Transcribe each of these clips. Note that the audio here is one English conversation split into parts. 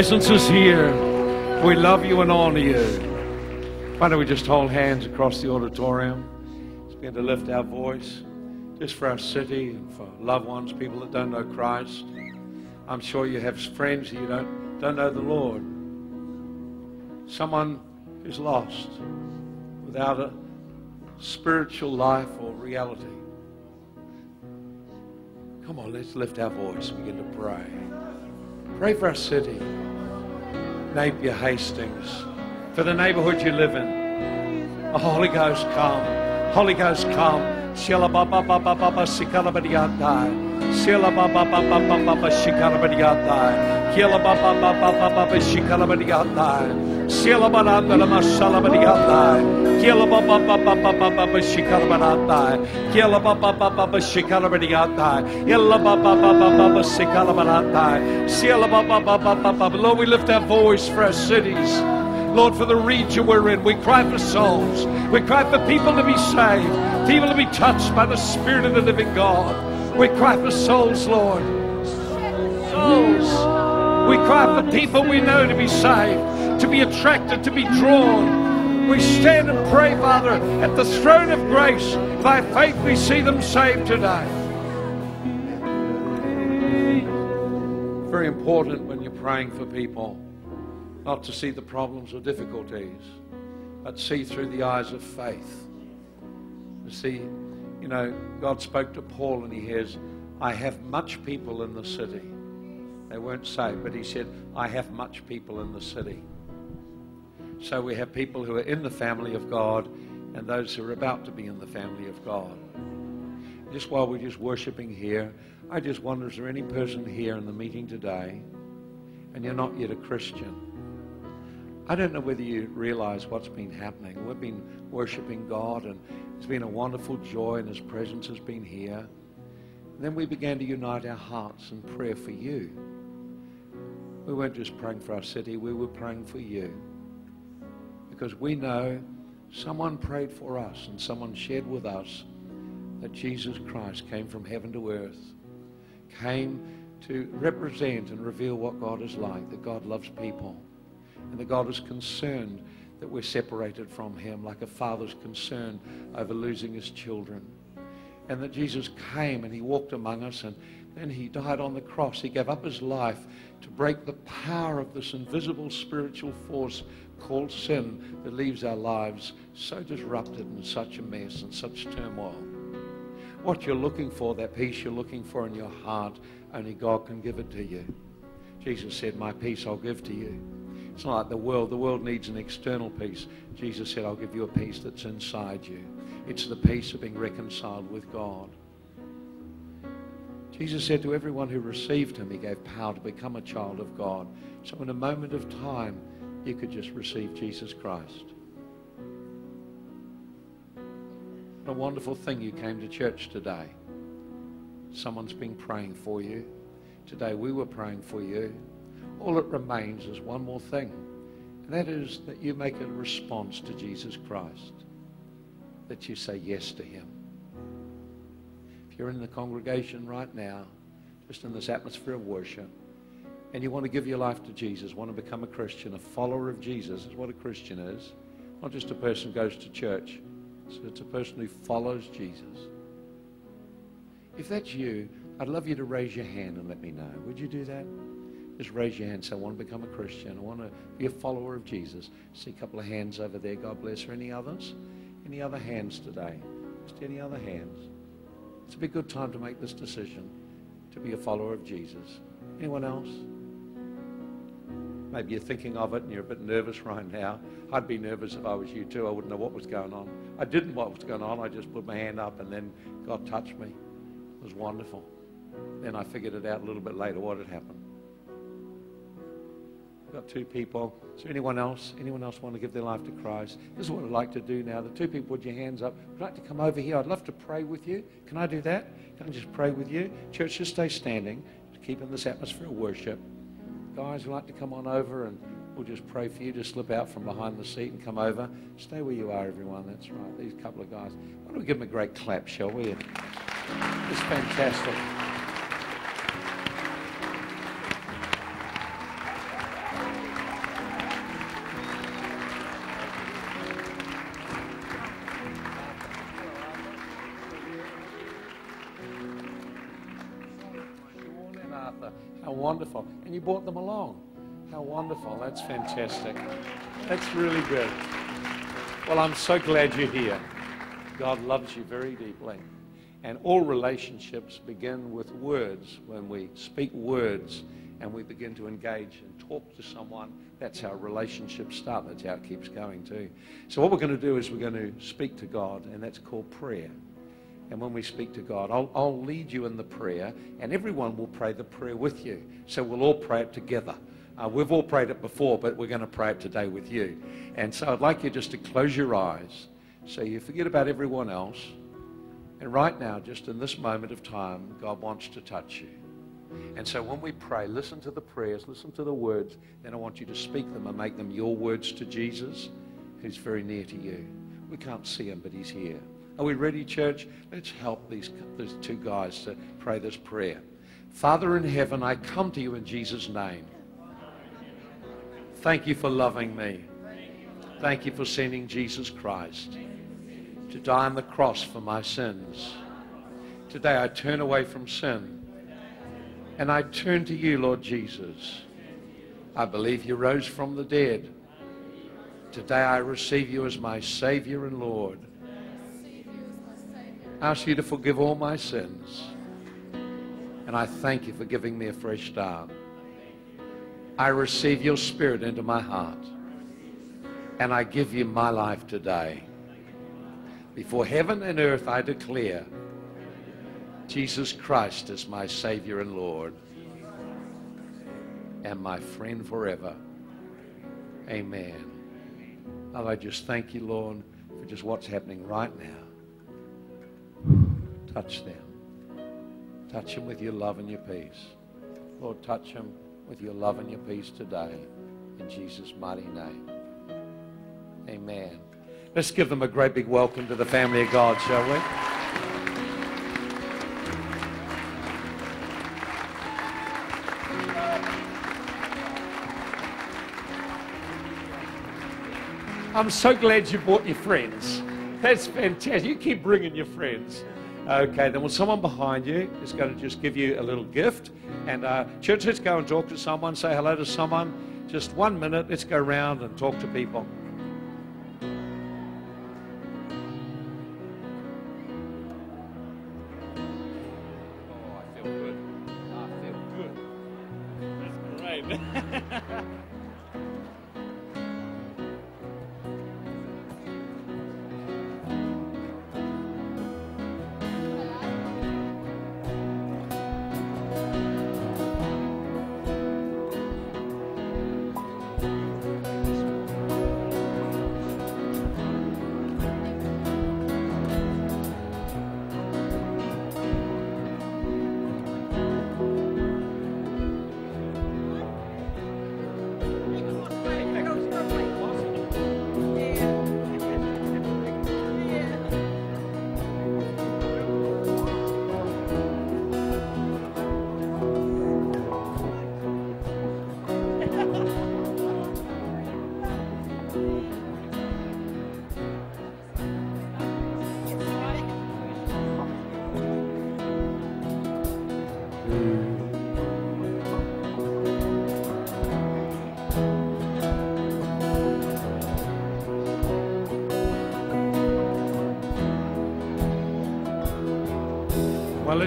presence is here. We love you and honor you. Why don't we just hold hands across the auditorium? Let's begin to lift our voice just for our city and for loved ones, people that don't know Christ. I'm sure you have friends who don't, don't know the Lord. Someone who's lost without a spiritual life or reality. Come on, let's lift our voice and begin to pray. Pray for our city, Napier Hastings, for the neighborhood you live in. The Holy Ghost come. Holy Ghost come. Shila baba baba baba sikala badiyatai. Shila baba baba baba baba baba Lord, we lift our voice for our cities. Lord, for the region we're in, we cry for souls. We cry for people to be saved, people to be touched by the Spirit of the living God. We cry for souls, Lord. Souls. We cry for people we know to be saved, to be attracted, to be drawn. We stand and pray, Father, at the throne of grace. By faith, we see them saved today. Very important when you're praying for people not to see the problems or difficulties, but see through the eyes of faith. To see, you know, God spoke to Paul and he hears, I have much people in the city. They weren't saved, but he said, I have much people in the city. So we have people who are in the family of God and those who are about to be in the family of God. Just while we're just worshiping here, I just wonder is there any person here in the meeting today and you're not yet a Christian? I don't know whether you realize what's been happening. We've been worshiping God, and it's been a wonderful joy, and His presence has been here. And then we began to unite our hearts in prayer for you. We weren't just praying for our city, we were praying for you. Because we know someone prayed for us and someone shared with us that Jesus Christ came from heaven to earth, came to represent and reveal what God is like, that God loves people, and that God is concerned that we're separated from Him, like a father's concerned over losing his children. And that Jesus came and He walked among us, and then He died on the cross. He gave up His life to break the power of this invisible spiritual force called sin that leaves our lives so disrupted and such a mess and such turmoil. What you're looking for, that peace you're looking for in your heart, only God can give it to you. Jesus said, My peace I'll give to you. It's not like the world. The world needs an external peace. Jesus said, I'll give you a peace that's inside you. It's the peace of being reconciled with God. Jesus said to everyone who received him, he gave power to become a child of God. So in a moment of time, you could just receive Jesus Christ. What a wonderful thing you came to church today. Someone's been praying for you. Today we were praying for you. All that remains is one more thing, and that is that you make a response to Jesus Christ, that you say yes to Him. You're in the congregation right now, just in this atmosphere of worship, and you want to give your life to Jesus, want to become a Christian, a follower of Jesus is what a Christian is. Not just a person goes to church. So it's a person who follows Jesus. If that's you, I'd love you to raise your hand and let me know. Would you do that? Just raise your hand. Say, I want to become a Christian. I want to be a follower of Jesus. See a couple of hands over there. God bless. Or any others? Any other hands today? Just any other hands? It's a be good time to make this decision to be a follower of Jesus. Anyone else? Maybe you're thinking of it and you're a bit nervous right now. I'd be nervous if I was you too. I wouldn't know what was going on. I didn't know what was going on. I just put my hand up and then God touched me. It was wonderful. Then I figured it out a little bit later what had happened. We've got two people. Is there anyone else? Anyone else want to give their life to Christ? This is what I'd like to do now. The two people put your hands up. I'd like to come over here. I'd love to pray with you. Can I do that? Can I just pray with you? Church, just stay standing. Keep in this atmosphere of worship guys would like to come on over and we'll just pray for you. Just slip out from behind the seat and come over. Stay where you are, everyone. That's right. These couple of guys. Why don't we give them a great clap, shall we? It's fantastic. And you brought them along. How wonderful. That's fantastic. That's really good. Well, I'm so glad you're here. God loves you very deeply. And all relationships begin with words. When we speak words and we begin to engage and talk to someone, that's how relationships start. That's how it keeps going, too. So, what we're going to do is we're going to speak to God, and that's called prayer and when we speak to God. I'll, I'll lead you in the prayer, and everyone will pray the prayer with you. So we'll all pray it together. Uh, we've all prayed it before, but we're going to pray it today with you. And so I'd like you just to close your eyes so you forget about everyone else. And right now, just in this moment of time, God wants to touch you. And so when we pray, listen to the prayers, listen to the words, then I want you to speak them and make them your words to Jesus, who's very near to you. We can't see him, but he's here. Are we ready, church? Let's help these, these two guys to pray this prayer. Father in heaven, I come to you in Jesus' name. Thank you for loving me. Thank you for sending Jesus Christ to die on the cross for my sins. Today I turn away from sin and I turn to you, Lord Jesus. I believe you rose from the dead. Today I receive you as my Savior and Lord ask you to forgive all my sins. And I thank you for giving me a fresh start. I receive your spirit into my heart. And I give you my life today. Before heaven and earth, I declare Jesus Christ is my Savior and Lord and my friend forever. Amen. I just thank you, Lord, for just what's happening right now. Touch them. Touch them with your love and your peace. Lord, touch them with your love and your peace today. In Jesus' mighty name. Amen. Let's give them a great big welcome to the family of God, shall we? I'm so glad you brought your friends. That's fantastic. You keep bringing your friends. Okay, then well, someone behind you is going to just give you a little gift. And uh, church, let's go and talk to someone, say hello to someone. Just one minute, let's go around and talk to people.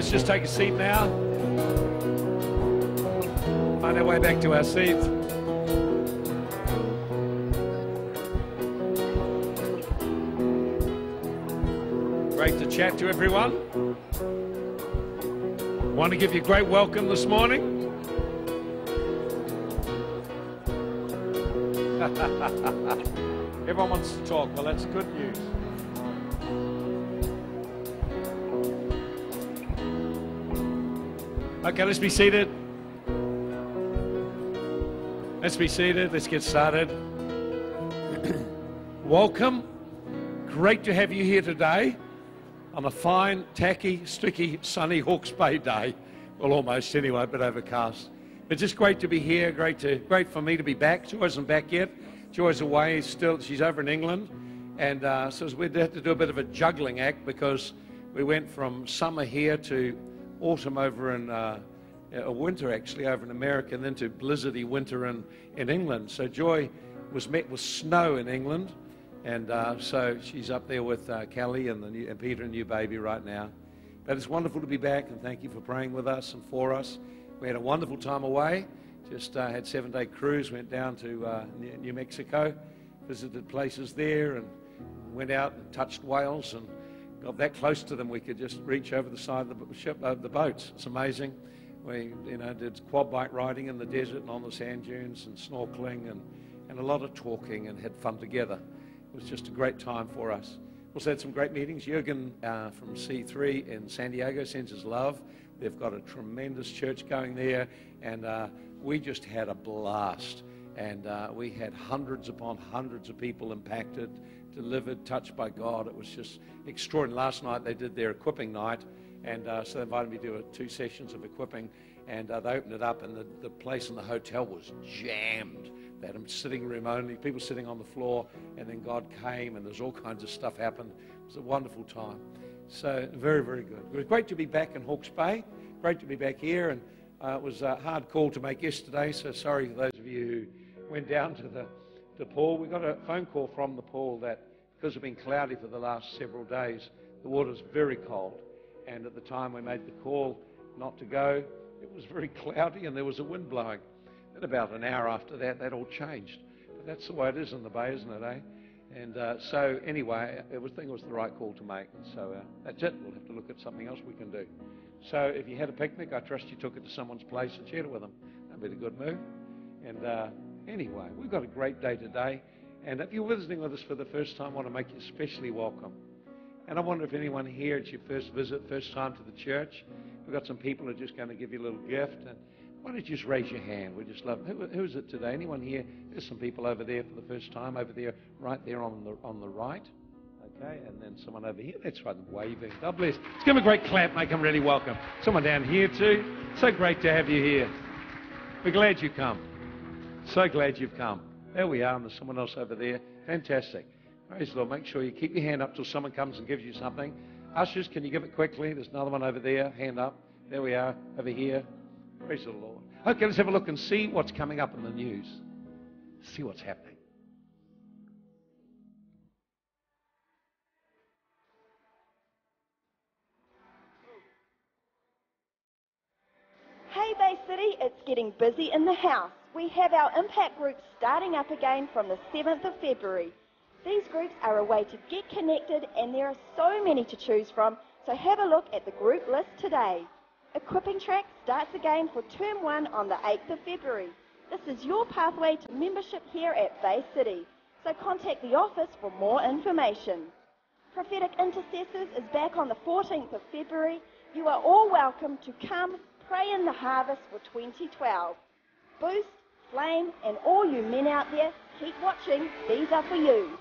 Let's just take a seat now. Find our way back to our seats. Great to chat to everyone. Want to give you a great welcome this morning. Everyone wants to talk. Well, that's good news. Okay, let's be seated. Let's be seated. Let's get started. Welcome. Great to have you here today on a fine, tacky, sticky, sunny Hawke's Bay day. Well, almost anyway, but overcast. But just great to be here. Great to great for me to be back. Joy isn't back yet. Joy's away still. She's over in England, and uh, so we had to do a bit of a juggling act because we went from summer here to autumn over in uh, a winter actually over in America, and then to blizzardy winter in, in England. So Joy was met with snow in England, and uh, so she's up there with uh, Kelly and, the new, and Peter and new baby right now. But it's wonderful to be back, and thank you for praying with us and for us. We had a wonderful time away. Just uh, had seven day cruise. Went down to uh, New Mexico, visited places there, and went out and touched whales and got that close to them we could just reach over the side of the ship, uh, the boats. It's amazing. We, you know, did quad bike riding in the desert and on the sand dunes and snorkeling and, and a lot of talking and had fun together. It was just a great time for us. We also had some great meetings. Jurgen uh, from C3 in San Diego sends his love. They've got a tremendous church going there, and uh, we just had a blast. And uh, we had hundreds upon hundreds of people impacted, delivered, touched by God. It was just extraordinary. Last night they did their equipping night, and uh, so they invited me to do a, two sessions of equipping, and uh, they opened it up, and the, the place in the hotel was jammed. They had a sitting room only, people sitting on the floor, and then God came, and there's all kinds of stuff happened. It was a wonderful time. So very, very good. It was great to be back in Hawke's Bay. Great to be back here, and uh, it was a hard call to make yesterday. So sorry for those of you who went down to the to pool. We got a phone call from the pool that because it's been cloudy for the last several days, the water's very cold. And at the time we made the call not to go, it was very cloudy and there was a wind blowing. Then about an hour after that, that all changed. But that's the way it is in the bay, isn't it, eh? And uh, so anyway, I think it was the right call to make. So uh, that's it. We'll have to look at something else we can do. So if you had a picnic, I trust you took it to someone's place and shared it with them. That'd be a good move. And uh, anyway, we've got a great day today. And if you're visiting with us for the first time, I want to make you especially welcome. And I wonder if anyone here, it's your first visit, first time to the church, We've got some people who are just going to give you a little gift. And why don't you just raise your hand? We just love. Who, who is it today? Anyone here? There's some people over there for the first time. Over there, right there on the on the right. Okay, and then someone over here. That's right, waving. God bless. Let's give them a great clap. Make them really welcome. Someone down here too. So great to have you here. We're glad you come. So glad you've come. There we are, and there's someone else over there. Fantastic. Praise the Lord. Make sure you keep your hand up till someone comes and gives you something. Ushers, can you give it quickly? There's another one over there. Hand up. There we are. Over here. Praise the Lord. Okay, let's have a look and see what's coming up in the news. See what's happening. Hey Bay City, it's getting busy in the house. We have our impact groups starting up again from the 7th of February. These groups are a way to get connected and there are so many to choose from, so have a look at the group list today. Equipping Track starts again for term 1 on the 8th of February. This is your pathway to membership here at Bay City, so contact the office for more information. Prophetic Intercessors is back on the 14th of February. You are all welcome to come pray in the harvest for 2012. Boost, And all you men out there, keep watching. These are for you.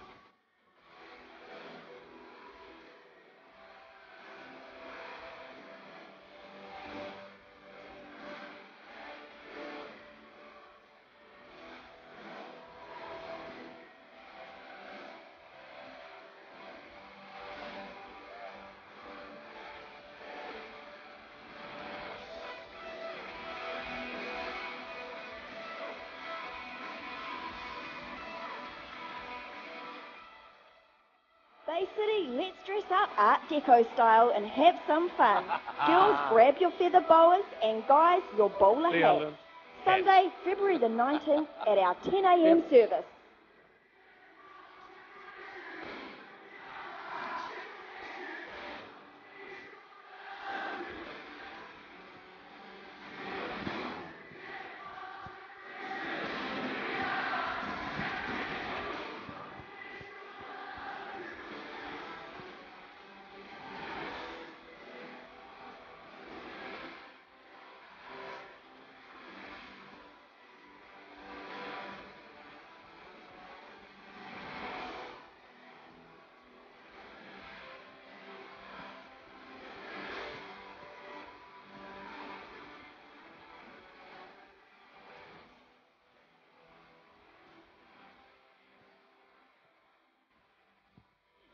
Let's dress up Art Deco style and have some fun. Girls, grab your feather boas, and guys, your bowler hats. Sunday, February the 19th at our 10 a.m. service.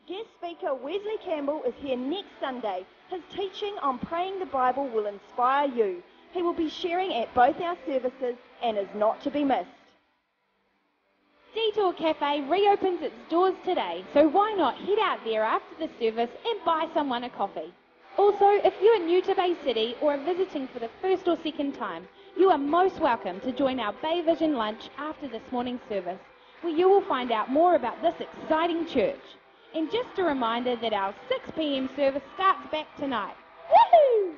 Guest speaker Wesley Campbell is here next Sunday. His teaching on praying the Bible will inspire you. He will be sharing at both our services and is not to be missed. Detour Cafe reopens its doors today, so why not head out there after the service and buy someone a coffee? Also, if you are new to Bay City or are visiting for the first or second time, you are most welcome to join our Bay Vision lunch after this morning's service, where you will find out more about this exciting church. And just a reminder that our 6 p.m. service starts back tonight. Woohoo!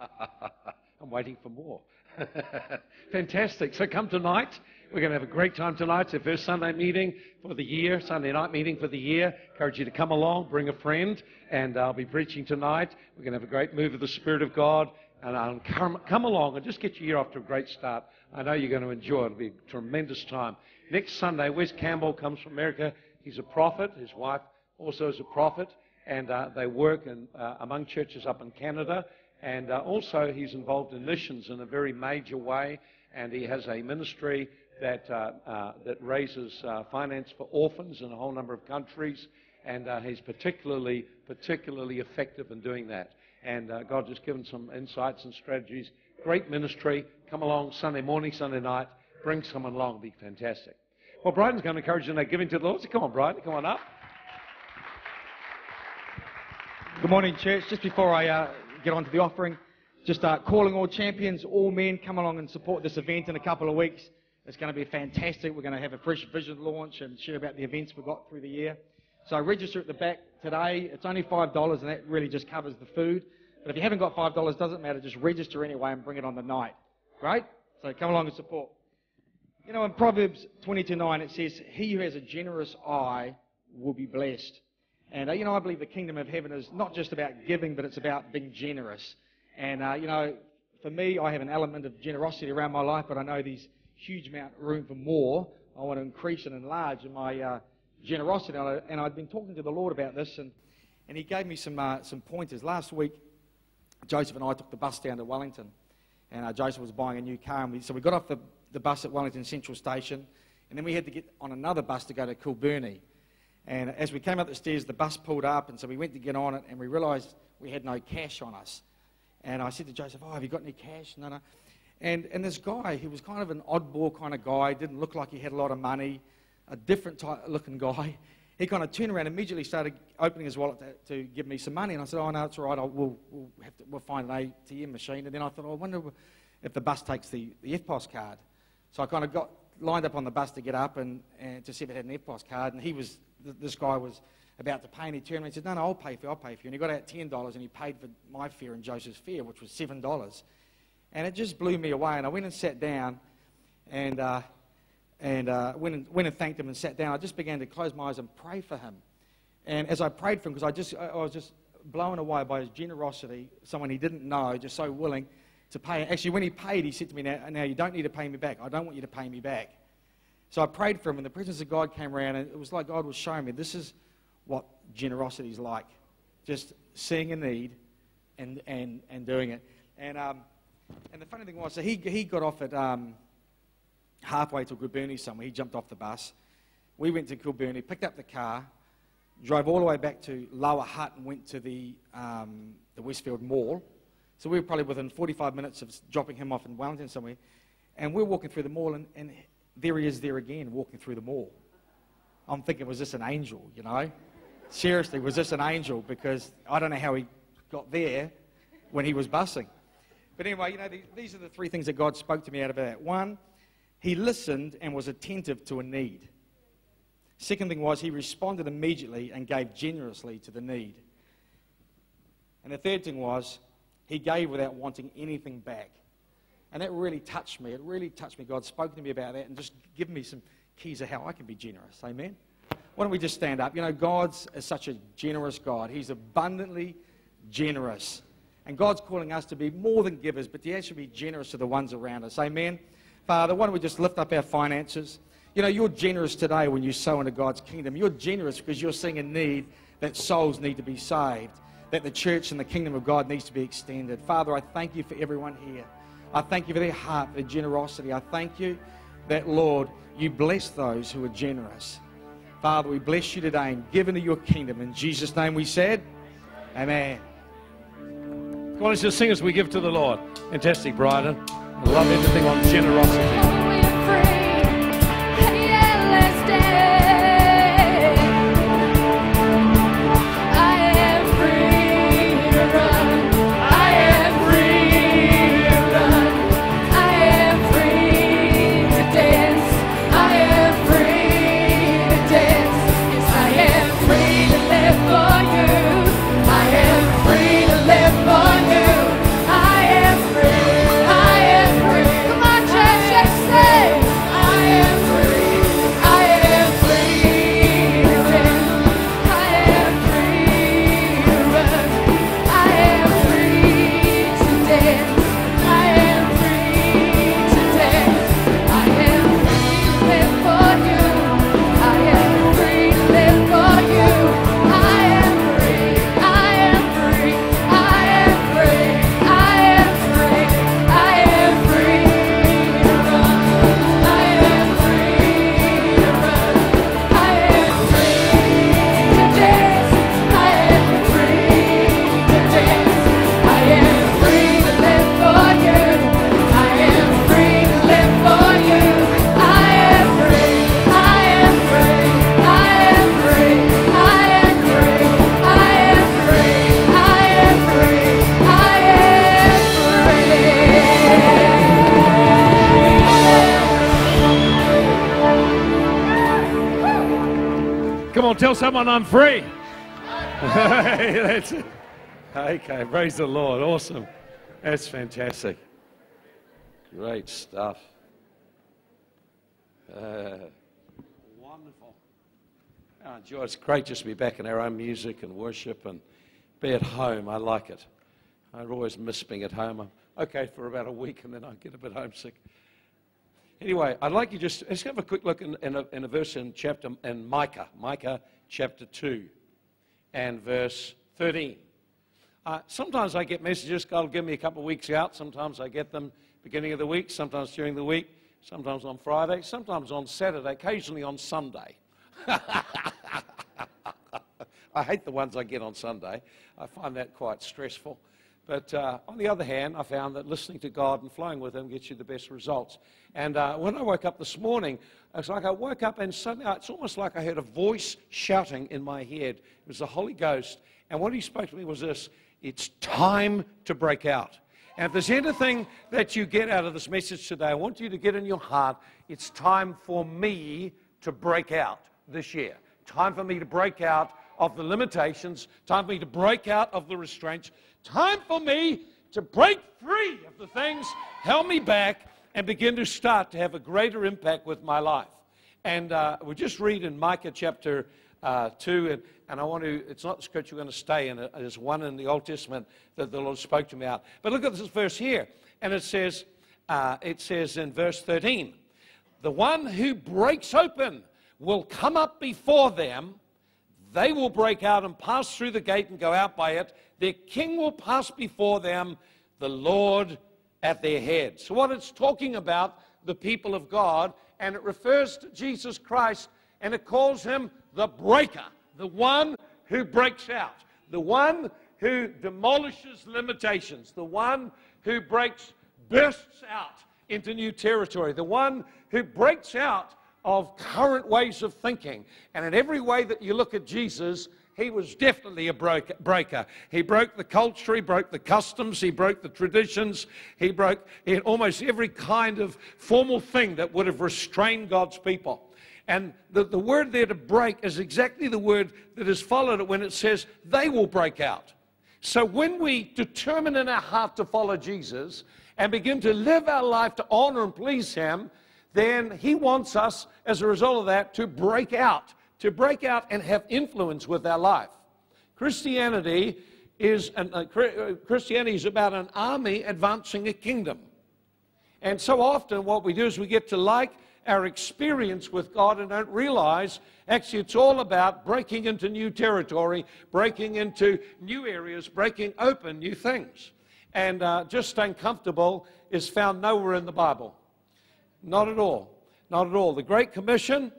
I'm waiting for more. Fantastic. So come tonight. We're going to have a great time tonight. It's the first Sunday meeting for the year, Sunday night meeting for the year. Encourage you to come along, bring a friend, and I'll be preaching tonight. We're going to have a great move of the Spirit of God. And I'll come, come along and just get your year off to a great start. I know you're going to enjoy it. It'll be a tremendous time. Next Sunday, Wes Campbell comes from America. He's a prophet. His wife also is a prophet. And uh, they work in, uh, among churches up in Canada. And uh, also, he's involved in missions in a very major way. And he has a ministry that, uh, uh, that raises uh, finance for orphans in a whole number of countries. And he's particularly, particularly effective in doing that. And God just given some insights and strategies. Great ministry. Come along Sunday morning, Sunday night. Bring someone along. It'll be fantastic. Well, Bryden's going to encourage you in that giving to the Lord. So come on, Bryden. Come on up. Good morning, church. Just before I uh, get on to the offering, just uh, calling all champions, all men, come along and support this event in a couple of weeks. It's going to be fantastic. We're going to have a fresh vision launch and share about the events we've got through the year. So register at the back today. It's only $5 and that really just covers the food. But if you haven't got $5, doesn't matter. Just register anyway and bring it on the night. Great. So come along and support. You know, in Proverbs 22:9 it says, "He who has a generous eye will be blessed." And uh, you know, I believe the kingdom of heaven is not just about giving, but it's about being generous. And uh, you know, for me, I have an element of generosity around my life, but I know there's huge amount of room for more. I want to increase and enlarge in my uh, generosity. And I'd been talking to the Lord about this, and, and He gave me some, uh, some pointers. Last week, Joseph and I took the bus down to Wellington, and uh, Joseph was buying a new car. And we, so we got off the, the bus at Wellington Central Station, and then we had to get on another bus to go to Kilbirnie. And as we came up the stairs, the bus pulled up, and so we went to get on it, and we realised we had no cash on us. And I said to Joseph, Oh, have you got any cash? No, no. And, and this guy, he was kind of an oddball kind of guy, didn't look like he had a lot of money, a different type looking guy. He kind of turned around immediately started opening his wallet to, to give me some money. And I said, Oh, no, it's all right. I'll, we'll, we'll, have to, we'll find an ATM machine. And then I thought, oh, I wonder if the bus takes the, the EFTPOS card. So I kind of got lined up on the bus to get up and, and to see if it had an EFTPOS card. And he was, this guy was about to pay, and he turned around and said, No, no, I'll pay for you, I'll pay for you. And he got out $10 and he paid for my fare and Joseph's fare, which was $7. And it just blew me away. And I went and sat down and, uh, and uh, went, and, went and thanked him and sat down. I just began to close my eyes and pray for him. And as I prayed for him, because I, just, I was just blown away by his generosity, someone he didn't know, just so willing to pay. Actually, when he paid, he said to me, now, now you don't need to pay me back. I don't want you to pay me back. So I prayed for him, and the presence of God came around, and it was like God was showing me this is what generosity is like just seeing a need and, and, and doing it. And, um, and the funny thing was, so he, he got off at um, halfway to Kilbirnie somewhere. He jumped off the bus. We went to Kilbirnie, picked up the car, drove all the way back to Lower Hutt and went to the, um, the Westfield Mall. So we were probably within 45 minutes of dropping him off in Wellington somewhere. And we're walking through the mall, and, and there he is there again, walking through the mall. I'm thinking, was this an angel, you know? Seriously, was this an angel? Because I don't know how he got there when he was bussing. But anyway, you know, these are the three things that God spoke to me out of that. One, he listened and was attentive to a need. Second thing was he responded immediately and gave generously to the need. And the third thing was he gave without wanting anything back. And that really touched me. It really touched me. God spoke to me about that and just given me some keys of how I can be generous. Amen. Why don't we just stand up? You know, God's is such a generous God. He's abundantly generous. And God's calling us to be more than givers, but to actually be generous to the ones around us. Amen. Father, why don't we just lift up our finances? You know, you're generous today when you sow into God's kingdom. You're generous because you're seeing a need that souls need to be saved, that the church and the kingdom of God needs to be extended. Father, I thank you for everyone here. I thank you for their heart, their generosity. I thank you that, Lord, you bless those who are generous. Father, we bless you today and give into your kingdom. In Jesus' name we said, Amen. Come on, let's sing as we give to the Lord. Fantastic, Bryden. I love everything on generosity. Tell someone I'm free. That's it. Okay, praise the Lord. Awesome. That's fantastic. Great stuff. Uh, wonderful. Oh, Joy, it's great just to be back in our own music and worship and be at home. I like it. I always miss being at home. I'm okay for about a week and then I get a bit homesick. Anyway, I'd like you just let's have a quick look in, in, a, in a verse in chapter in Micah, Micah chapter two, and verse thirteen. Uh, sometimes I get messages. God will give me a couple of weeks out. Sometimes I get them beginning of the week. Sometimes during the week. Sometimes on Friday. Sometimes on Saturday. Occasionally on Sunday. I hate the ones I get on Sunday. I find that quite stressful. But uh, on the other hand, I found that listening to God and flowing with Him gets you the best results. And uh, when I woke up this morning, it's like I woke up and suddenly it's almost like I heard a voice shouting in my head. It was the Holy Ghost. And what He spoke to me was this it's time to break out. And if there's anything that you get out of this message today, I want you to get in your heart it's time for me to break out this year. Time for me to break out of the limitations, time for me to break out of the restraints, time for me to break free of the things held me back and begin to start to have a greater impact with my life. And uh, we just read in Micah chapter uh, 2, and, and I want to, it's not the scripture we're going to stay in, there's one in the Old Testament that the Lord spoke to me about. But look at this verse here, and it says, uh, it says in verse 13, the one who breaks open will come up before them. They will break out and pass through the gate and go out by it. Their king will pass before them, the Lord at their head. So, what it's talking about, the people of God, and it refers to Jesus Christ, and it calls him the breaker, the one who breaks out, the one who demolishes limitations, the one who breaks, bursts out into new territory, the one who breaks out of current ways of thinking. And in every way that you look at Jesus, he was definitely a breaker. He broke the culture, he broke the customs, he broke the traditions, he broke almost every kind of formal thing that would have restrained God's people. And the, the word there to break is exactly the word that is followed when it says they will break out. So when we determine in our heart to follow Jesus and begin to live our life to honor and please Him, then He wants us, as a result of that, to break out, to break out and have influence with our life. Christianity is an, uh, Christianity is about an army advancing a kingdom. And so often, what we do is we get to like our experience with God and don't realize actually it's all about breaking into new territory, breaking into new areas, breaking open new things. And uh, just staying comfortable is found nowhere in the Bible. Not at all. Not at all. The Great Commission,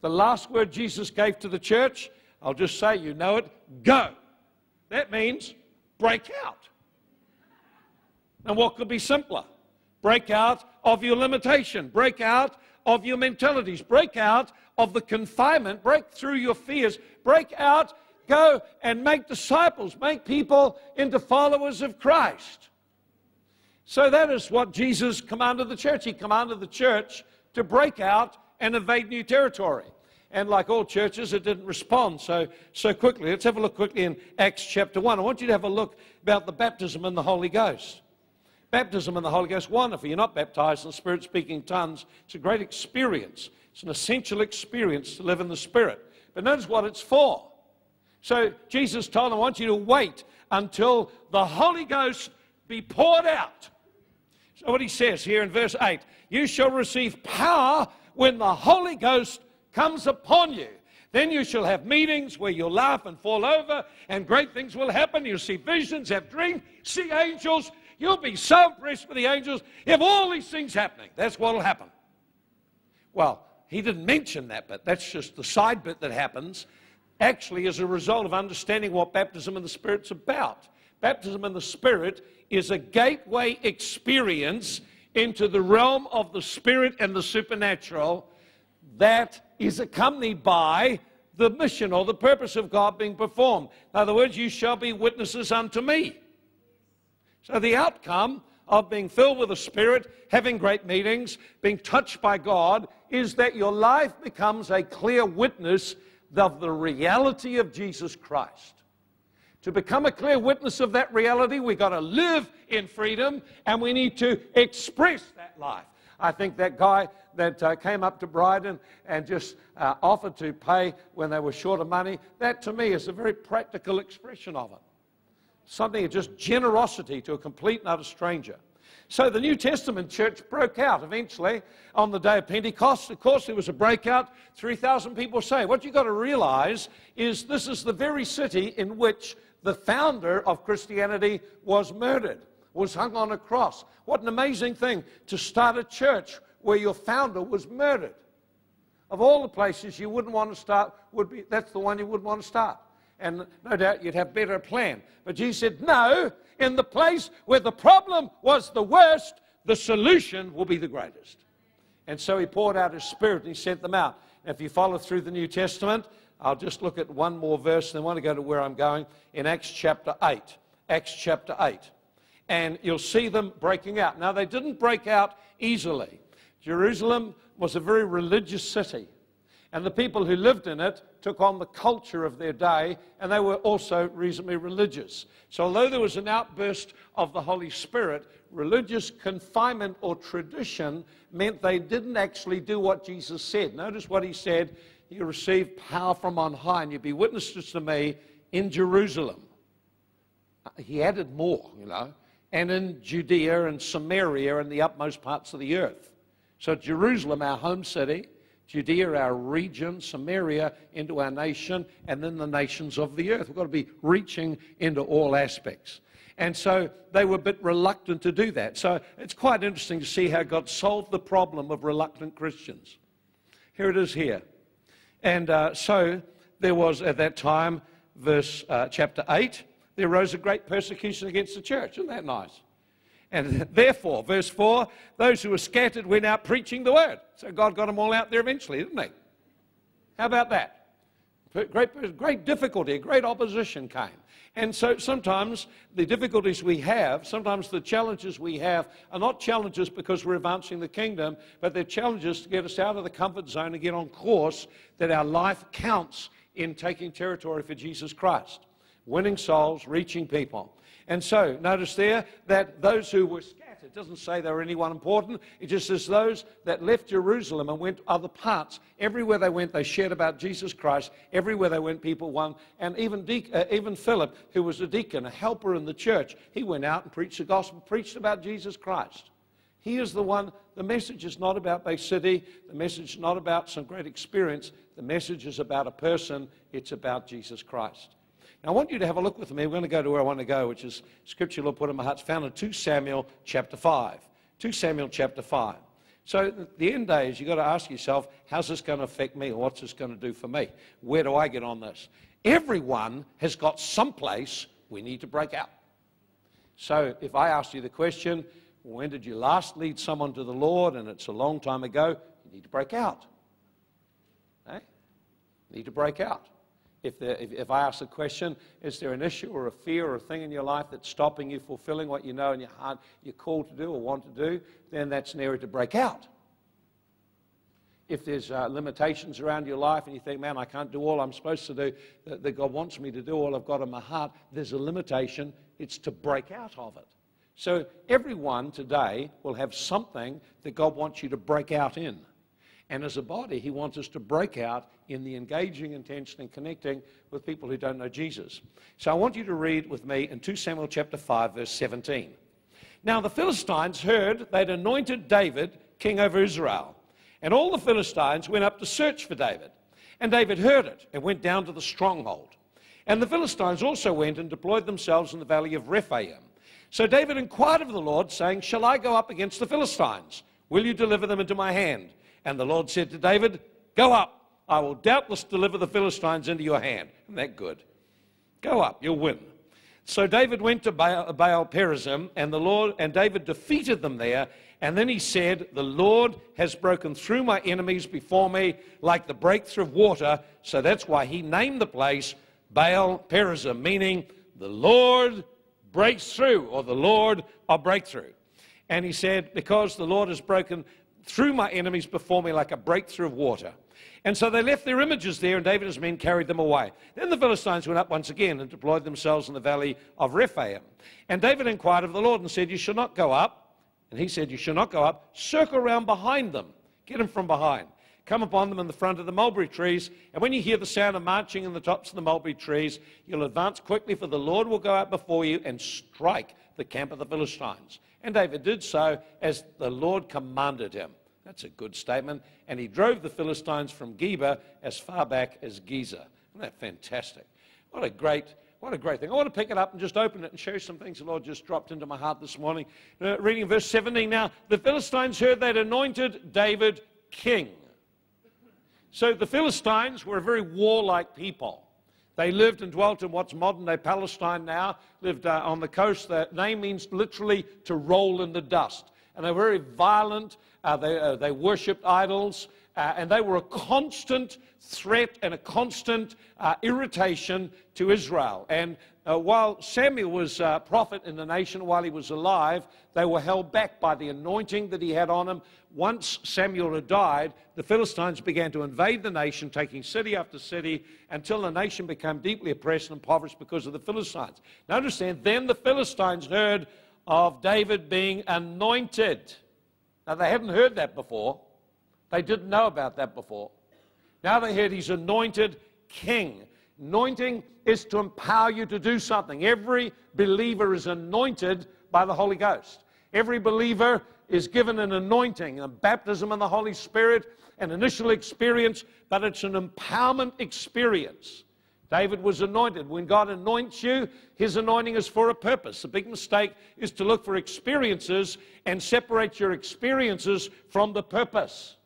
the last word Jesus gave to the church, I'll just say, you know it, go. That means break out. And what could be simpler? Break out of your limitation. Break out of your mentalities. Break out of the confinement. Break through your fears. Break out. Go and make disciples. Make people into followers of Christ. So that is what Jesus commanded the church. He commanded the church to break out and invade new territory. And like all churches, it didn't respond so, so quickly. Let's have a look quickly in Acts chapter 1. I want you to have a look about the baptism in the Holy Ghost. Baptism in the Holy Ghost, wonderful. If you're not baptized in the Spirit speaking tongues. It's a great experience. It's an essential experience to live in the Spirit. But notice what it's for. So Jesus told them, I want you to wait until the Holy Ghost be poured out. So what he says here in verse 8, you shall receive power when the Holy Ghost comes upon you. Then you shall have meetings where you'll laugh and fall over, and great things will happen. You'll see visions, have dreams, see angels, You'll be so impressed with the angels if all these things happening. That's what will happen. Well, he didn't mention that but That's just the side bit that happens, actually, as a result of understanding what baptism in the Spirit's about. Baptism in the Spirit is a gateway experience into the realm of the Spirit and the supernatural that is accompanied by the mission or the purpose of God being performed. In other words, you shall be witnesses unto me. So the outcome of being filled with the Spirit, having great meetings, being touched by God, is that your life becomes a clear witness of the reality of Jesus Christ. To become a clear witness of that reality, we've got to live in freedom and we need to express that life. I think that guy that uh, came up to Bryden and just uh, offered to pay when they were short of money, that to me is a very practical expression of it. Something of just generosity to a complete and utter stranger. So the New Testament church broke out eventually on the day of Pentecost. Of course, there was a breakout, 3,000 people say. What you've got to realize is this is the very city in which the founder of Christianity was murdered, was hung on a cross. What an amazing thing to start a church where your founder was murdered. Of all the places you wouldn't want to start, would be, that's the one you wouldn't want to start. And no doubt you'd have better plan. But Jesus said, no, in the place where the problem was the worst, the solution will be the greatest. And so he poured out his spirit and he sent them out. If you follow through the New Testament, I'll just look at one more verse and I want to go to where I'm going in Acts chapter 8. Acts chapter 8. And you'll see them breaking out. Now, they didn't break out easily. Jerusalem was a very religious city. And the people who lived in it took on the culture of their day, and they were also reasonably religious. So, although there was an outburst of the Holy Spirit, religious confinement or tradition meant they didn't actually do what Jesus said. Notice what he said You receive power from on high, and you be witnesses to me in Jerusalem. Uh, he added more, you know, and in Judea and Samaria and the utmost parts of the earth. So, Jerusalem, our home city, Judea, our region, Samaria, into our nation, and then the nations of the earth. We've got to be reaching into all aspects. And so they were a bit reluctant to do that. So it's quite interesting to see how God solved the problem of reluctant Christians. Here it is here. And uh, so there was at that time, verse uh, chapter 8, there arose a great persecution against the church. Isn't that nice? And therefore, verse 4, those who were scattered went out preaching the word. So God got them all out there eventually, didn't he? How about that? Great, great difficulty, great opposition came. And so sometimes the difficulties we have, sometimes the challenges we have are not challenges because we're advancing the kingdom, but they're challenges to get us out of the comfort zone and get on course that our life counts in taking territory for Jesus Christ, winning souls, reaching people. And so, notice there that those who were scattered, doesn't say they were anyone important, it just says those that left Jerusalem and went to other parts. Everywhere they went, they shared about Jesus Christ. Everywhere they went, people won. And even, De- uh, even Philip, who was a deacon, a helper in the church, he went out and preached the gospel, preached about Jesus Christ. He is the one, the message is not about Bay City, the message is not about some great experience, the message is about a person, it's about Jesus Christ. Now, I want you to have a look with me. We're going to go to where I want to go, which is scripture Lord put in my heart. It's found in 2 Samuel chapter 5. 2 Samuel chapter 5. So, the end days, you've got to ask yourself, how's this going to affect me? Or what's this going to do for me? Where do I get on this? Everyone has got some place we need to break out. So, if I ask you the question, when did you last lead someone to the Lord? And it's a long time ago, you need to break out. Eh? Need to break out. If, there, if, if, I ask the question, is there an issue or a fear or a thing in your life that's stopping you fulfilling what you know in your heart you're called to do or want to do, then that's an area to break out. If there's uh, limitations around your life and you think, man, I can't do all I'm supposed to do, that, that God wants me to do all I've got in my heart, there's a limitation. It's to break out of it. So everyone today will have something that God wants you to break out in. And as a body, he wants us to break out in the engaging intention and connecting with people who don't know Jesus. So I want you to read with me in 2 Samuel chapter 5, verse 17. Now the Philistines heard they'd anointed David king over Israel. And all the Philistines went up to search for David. And David heard it and went down to the stronghold. And the Philistines also went and deployed themselves in the valley of Rephaim. So David inquired of the Lord, saying, Shall I go up against the Philistines? Will you deliver them into my hand? And the Lord said to David, Go up. I will doubtless deliver the Philistines into your hand. Isn't that good? Go up, you'll win. So David went to Baal, Baal Perazim, and the Lord and David defeated them there. And then he said, The Lord has broken through my enemies before me like the breakthrough of water. So that's why he named the place Baal Perazim, meaning the Lord breaks through, or the Lord of breakthrough. And he said, Because the Lord has broken through my enemies before me like a breakthrough of water. And so they left their images there, and David and his men carried them away. Then the Philistines went up once again and deployed themselves in the valley of Rephaim. And David inquired of the Lord and said, You shall not go up. And he said, You shall not go up. Circle around behind them. Get them from behind. Come upon them in the front of the mulberry trees. And when you hear the sound of marching in the tops of the mulberry trees, you'll advance quickly, for the Lord will go out before you and strike the camp of the Philistines. And David did so as the Lord commanded him. That's a good statement. And he drove the Philistines from Geba as far back as Gezer. Isn't that fantastic? What a great, what a great thing. I want to pick it up and just open it and show you some things the Lord just dropped into my heart this morning. Uh, reading verse 17 now. The Philistines heard they'd anointed David king. So the Philistines were a very warlike people. They lived and dwelt in what's modern day Palestine now, lived uh, on the coast. Their name means literally to roll in the dust. And they were very violent. Uh, they, uh, they worshipped idols. Uh, and they were a constant threat and a constant uh, irritation to Israel. And uh, while Samuel was uh, prophet in the nation while he was alive, they were held back by the anointing that he had on him. Once Samuel had died, the Philistines began to invade the nation, taking city after city, until the nation became deeply oppressed and impoverished because of the Philistines. Now understand, then the Philistines heard of David being anointed. Now they hadn't heard that before. They didn't know about that before. Now they heard he's anointed king. Anointing is to empower you to do something. Every believer is anointed by the Holy Ghost. Every believer is given an anointing, a baptism in the Holy Spirit, an initial experience, but it's an empowerment experience. David was anointed. When God anoints you, his anointing is for a purpose. The big mistake is to look for experiences and separate your experiences from the purpose.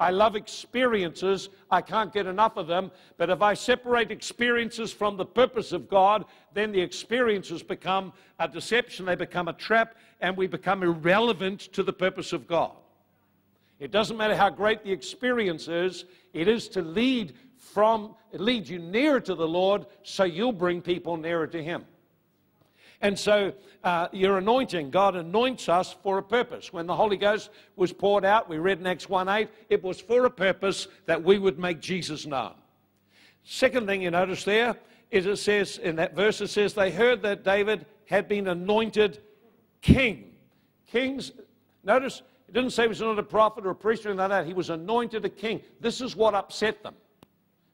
I love experiences. I can't get enough of them. But if I separate experiences from the purpose of God, then the experiences become a deception, they become a trap, and we become irrelevant to the purpose of God. It doesn't matter how great the experience is, it is to lead from, it leads you nearer to the Lord so you'll bring people nearer to Him. And so uh, your anointing, God anoints us for a purpose. When the Holy Ghost was poured out, we read in Acts 1 8, it was for a purpose that we would make Jesus known. Second thing you notice there is it says, in that verse, it says, they heard that David had been anointed king. Kings, notice, it didn't say he was not a prophet or a priest or anything like that. He was anointed a king. This is what upset them,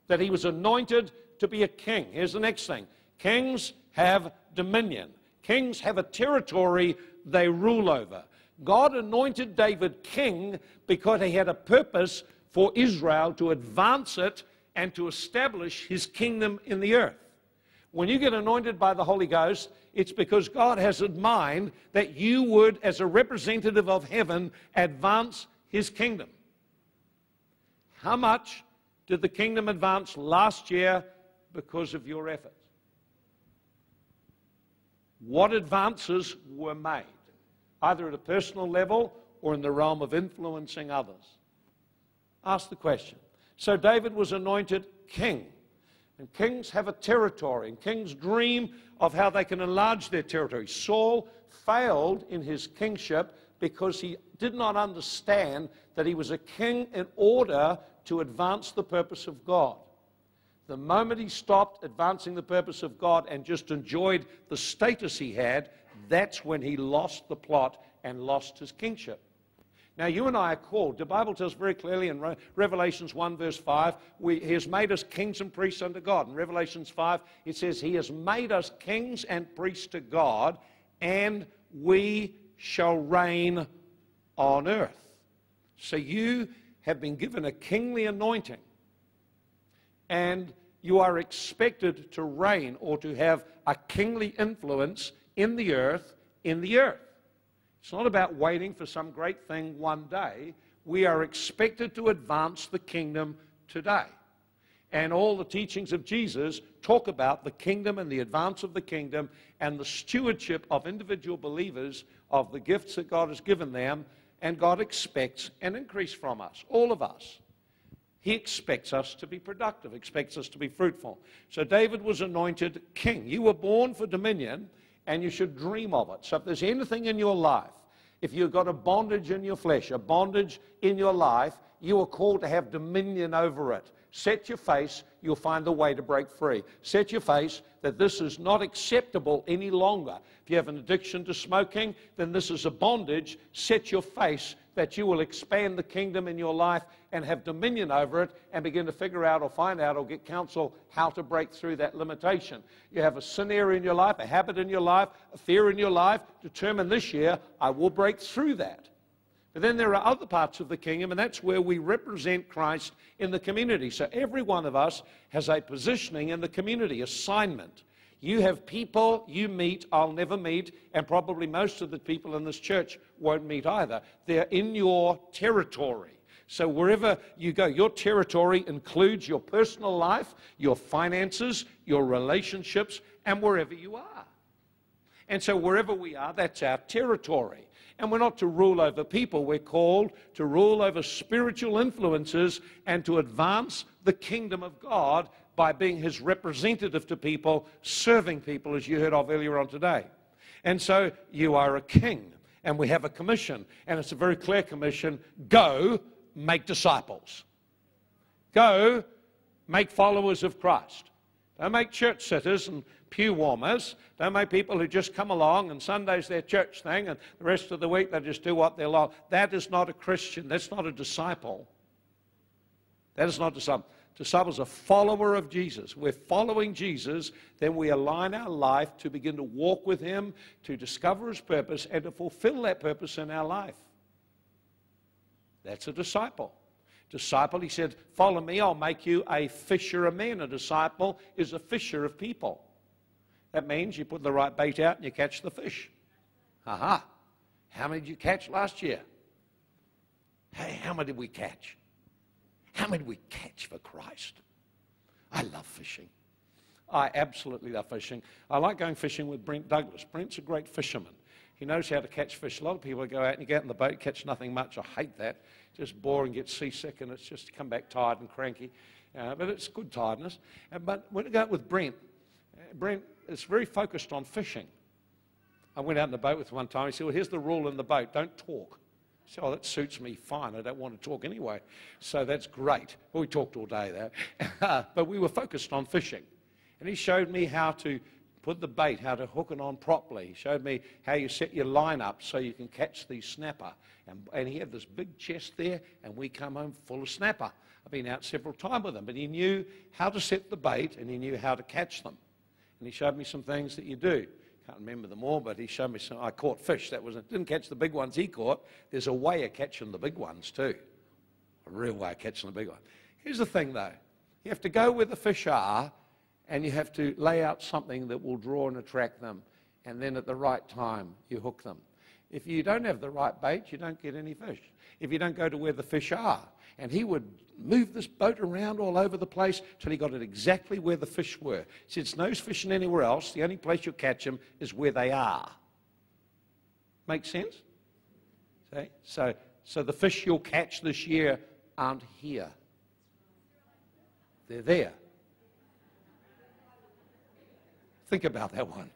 that he was anointed to be a king. Here's the next thing kings have dominion. Kings have a territory they rule over. God anointed David king because he had a purpose for Israel to advance it and to establish his kingdom in the earth. When you get anointed by the Holy Ghost, it's because God has in mind that you would, as a representative of heaven, advance his kingdom. How much did the kingdom advance last year because of your efforts? What advances were made, either at a personal level or in the realm of influencing others. Ask the question. So David was anointed king. And kings have a territory, and kings dream of how they can enlarge their territory. Saul failed in his kingship because he did not understand that he was a king in order to advance the purpose of God. The moment he stopped advancing the purpose of God and just enjoyed the status he had, that's when he lost the plot and lost his kingship. Now, you and I are called. The Bible tells very clearly in Re- Revelations 1, verse 5, we, He has made us kings and priests unto God. In Revelations 5, it says, He has made us kings and priests to God, and we shall reign on earth. So you have been given a kingly anointing and you are expected to reign or to have a kingly influence in the earth, in the earth. It's not about waiting for some great thing one day. We are expected to advance the kingdom today. And all the teachings of Jesus talk about the kingdom and the advance of the kingdom and the stewardship of individual believers of the gifts that God has given them. And God expects an increase from us, all of us. He expects us to be productive, expects us to be fruitful. So David was anointed king. You were born for dominion, and you should dream of it. So if there's anything in your life, If you've got a bondage in your flesh, a bondage in your life, you are called to have dominion over it. Set your face, you'll find the way to break free. Set your face that this is not acceptable any longer. If you have an addiction to smoking, then this is a bondage. Set your face that you will expand the kingdom in your life and have dominion over it and begin to figure out or find out or get counsel how to break through that limitation. You have a sin area in your life, a habit in your life, a fear in your life. Determine this year, I will break through that. But then there are other parts of the kingdom, and that's where we represent Christ in the community. So every one of us has a positioning in the community, assignment. You have people you meet, I'll never meet, and probably most of the people in this church won't meet either. They're in your territory. So wherever you go, your territory includes your personal life, your finances, your relationships, and wherever you are. And so wherever we are, that's our territory. And we're not to rule over people, we're called to rule over spiritual influences and to advance the kingdom of God by being his representative to people, serving people, as you heard of earlier on today. And so you are a king, and we have a commission, and it's a very clear commission go make disciples. Go make followers of Christ. Don't make church sitters and pew warmers. Don't make people who just come along and Sunday's their church thing and the rest of the week they just do what they like. That is not a Christian. That's not a disciple. That is not a disciple. Disciples a follower of Jesus. We're following Jesus, then we align our life to begin to walk with Him, to discover His purpose, and to fulfill that purpose in our life. That's a disciple. Disciple, he said, Follow me, I'll make you a fisher of men. A disciple is a fisher of people. That means you put the right bait out and you catch the fish. Aha. How many did you catch last year? Hey, how many did we catch? How many we catch for Christ? I love fishing. I absolutely love fishing. I like going fishing with Brent Douglas. Brent's a great fisherman. He knows how to catch fish. A lot of people go out and you get in the boat, catch nothing much. I hate that. Just boring, get seasick, and it's just come back tired and cranky. Uh, but it's good tiredness. Uh, but when I go out with Brent, uh, Brent is very focused on fishing. I went out in the boat with one time. He said, Well, here's the rule in the boat don't talk. Said, Oh, that suits me fine. I don't want to talk anyway. So that's great. Well, we talked all day there. but we were focused on fishing. And he showed me how to put the bait, how to hook it on properly. He showed me how you set your line up so you can catch the snapper. And, and he had this big chest there, and we come home full of snapper. I've been out several times with him, but he knew how to set the bait and he knew how to catch them. And he showed me some things that you do. Can't remember them all, but he showed me some. I caught fish. That was didn't catch the big ones he caught. There's a way of catching the big ones too. A real way of catching the big one. Here's the thing though. You have to go where the fish are and you have to lay out something that will draw and attract them. And then at the right time, you hook them. If you don't have the right bait, you don't get any fish. If you don't go to where the fish are. And he would move this boat around all over the place till he got it exactly where the fish were. Since no fishing anywhere else. The only place you'll catch them is where they are. Make sense? See? So, so the fish you'll catch this year aren't here. They're there. Think about that one.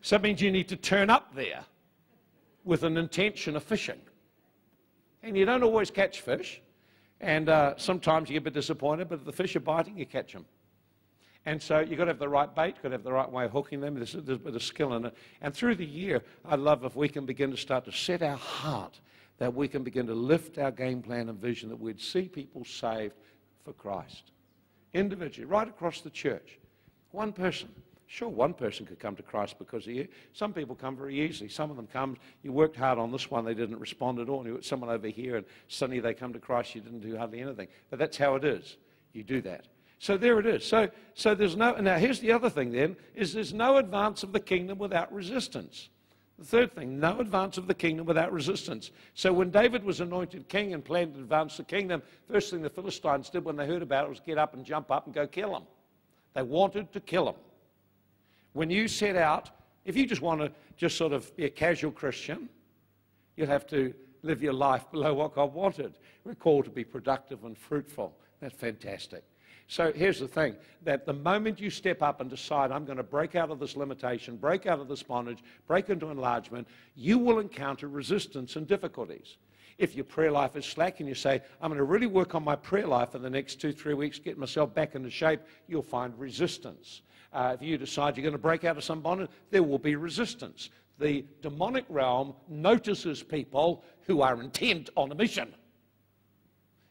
So that means you need to turn up there with an intention of fishing. And you don't always catch fish. And uh, sometimes you get a bit disappointed, but if the fish are biting, you catch them. And so you've got to have the right bait, you've got to have the right way of hooking them. There's, there's a bit of skill in it. And through the year, I'd love if we can begin to start to set our heart that we can begin to lift our game plan and vision that we'd see people saved for Christ. Individually, right across the church. One person. Sure, one person could come to Christ because of you. Some people come very easily. Some of them come, you worked hard on this one, they didn't respond at all. And you got someone over here, and suddenly they come to Christ, you didn't do hardly anything. But that's how it is. You do that. So there it is. So, so there's no, now here's the other thing then, is there's no advance of the kingdom without resistance. The third thing, no advance of the kingdom without resistance. So when David was anointed king and planned to advance the kingdom, first thing the Philistines did when they heard about it was get up and jump up and go kill him. They wanted to kill him when you set out, if you just want to just sort of be a casual Christian, you'll have to live your life below what God wanted. We're called to be productive and fruitful. That's fantastic. So here's the thing that the moment you step up and decide, I'm going to break out of this limitation, break out of this bondage, break into enlargement, you will encounter resistance and difficulties. If your prayer life is slack and you say, I'm going to really work on my prayer life in the next two, three weeks, get myself back into shape, you'll find resistance. Uh, if you decide you're going to break out of some bondage, there will be resistance. The demonic realm notices people who are intent on a mission.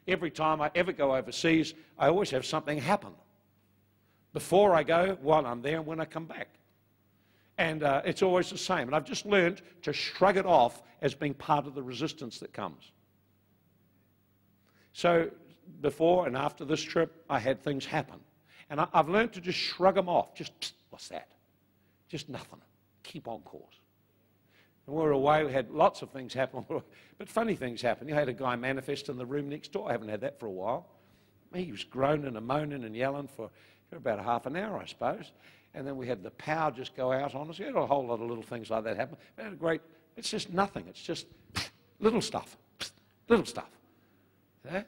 Every time I ever go overseas, I always have something happen. Before I go, while I'm there, and when I come back. And uh, it's always the same. And I've just learned to shrug it off as being part of the resistance that comes. So before and after this trip, I had things happen. And I, have learned to just shrug them off. Just, what's that? Just nothing. Keep on course. And we were away, we had lots of things happen, but funny things happen. You had a guy manifest in the room next door. I haven't had that for a while. He was groaning and moaning and yelling for, for about half an hour, I suppose. And then we had the power just go out on us. We had a whole lot of little things like that happen. We had a great, it's just nothing. It's just little stuff, little stuff. Yeah?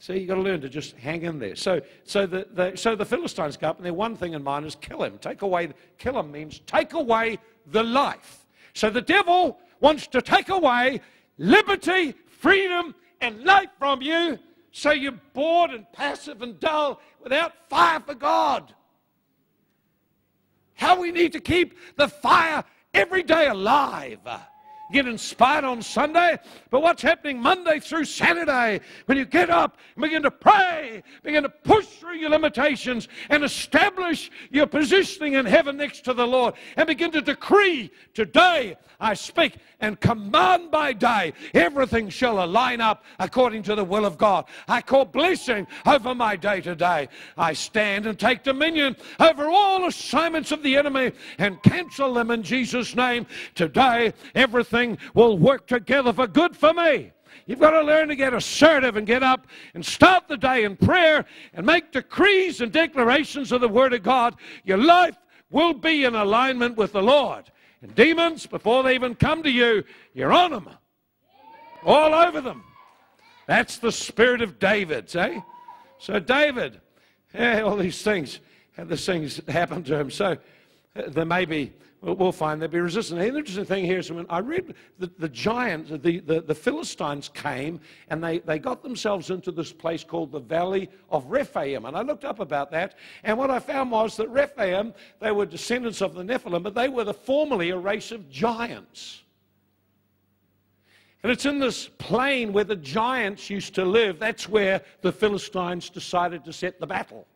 So you've got to learn to just hang in there. So, so, the, the, so the Philistines go up, and their one thing in mind is kill him. Take away, kill him means take away the life. So the devil wants to take away liberty, freedom, and life from you so you're bored and passive and dull without fire for God. How we need to keep the fire every day alive get inspired on Sunday, but what's happening Monday through Saturday when you get up and begin to pray, begin to push through your limitations and establish your positioning in heaven next to the Lord and begin to decree today I speak and command by day everything shall align up according to the will of God. I call blessing over my day today. I stand and take dominion over all assignments of the enemy and cancel them in Jesus' name. Today, everything will work together for good for me. You've got to learn to get assertive and get up and start the day in prayer and make decrees and declarations of the Word of God. Your life will be in alignment with the Lord. And demons, before they even come to you, you're on them, all over them. That's the spirit of David, eh? So, David, yeah, all these things, had these things happen to him. So, Uh, there may be we'll find there'll be resistance. The interesting thing here is when I read the, the giants, the, the, the, Philistines came and they, they got themselves into this place called the Valley of Rephaim. And I looked up about that, and what I found was that Rephaim, they were descendants of the Nephilim, but they were the, formerly a race of giants. And it's in this plain where the giants used to live. That's where the Philistines decided to set the battle.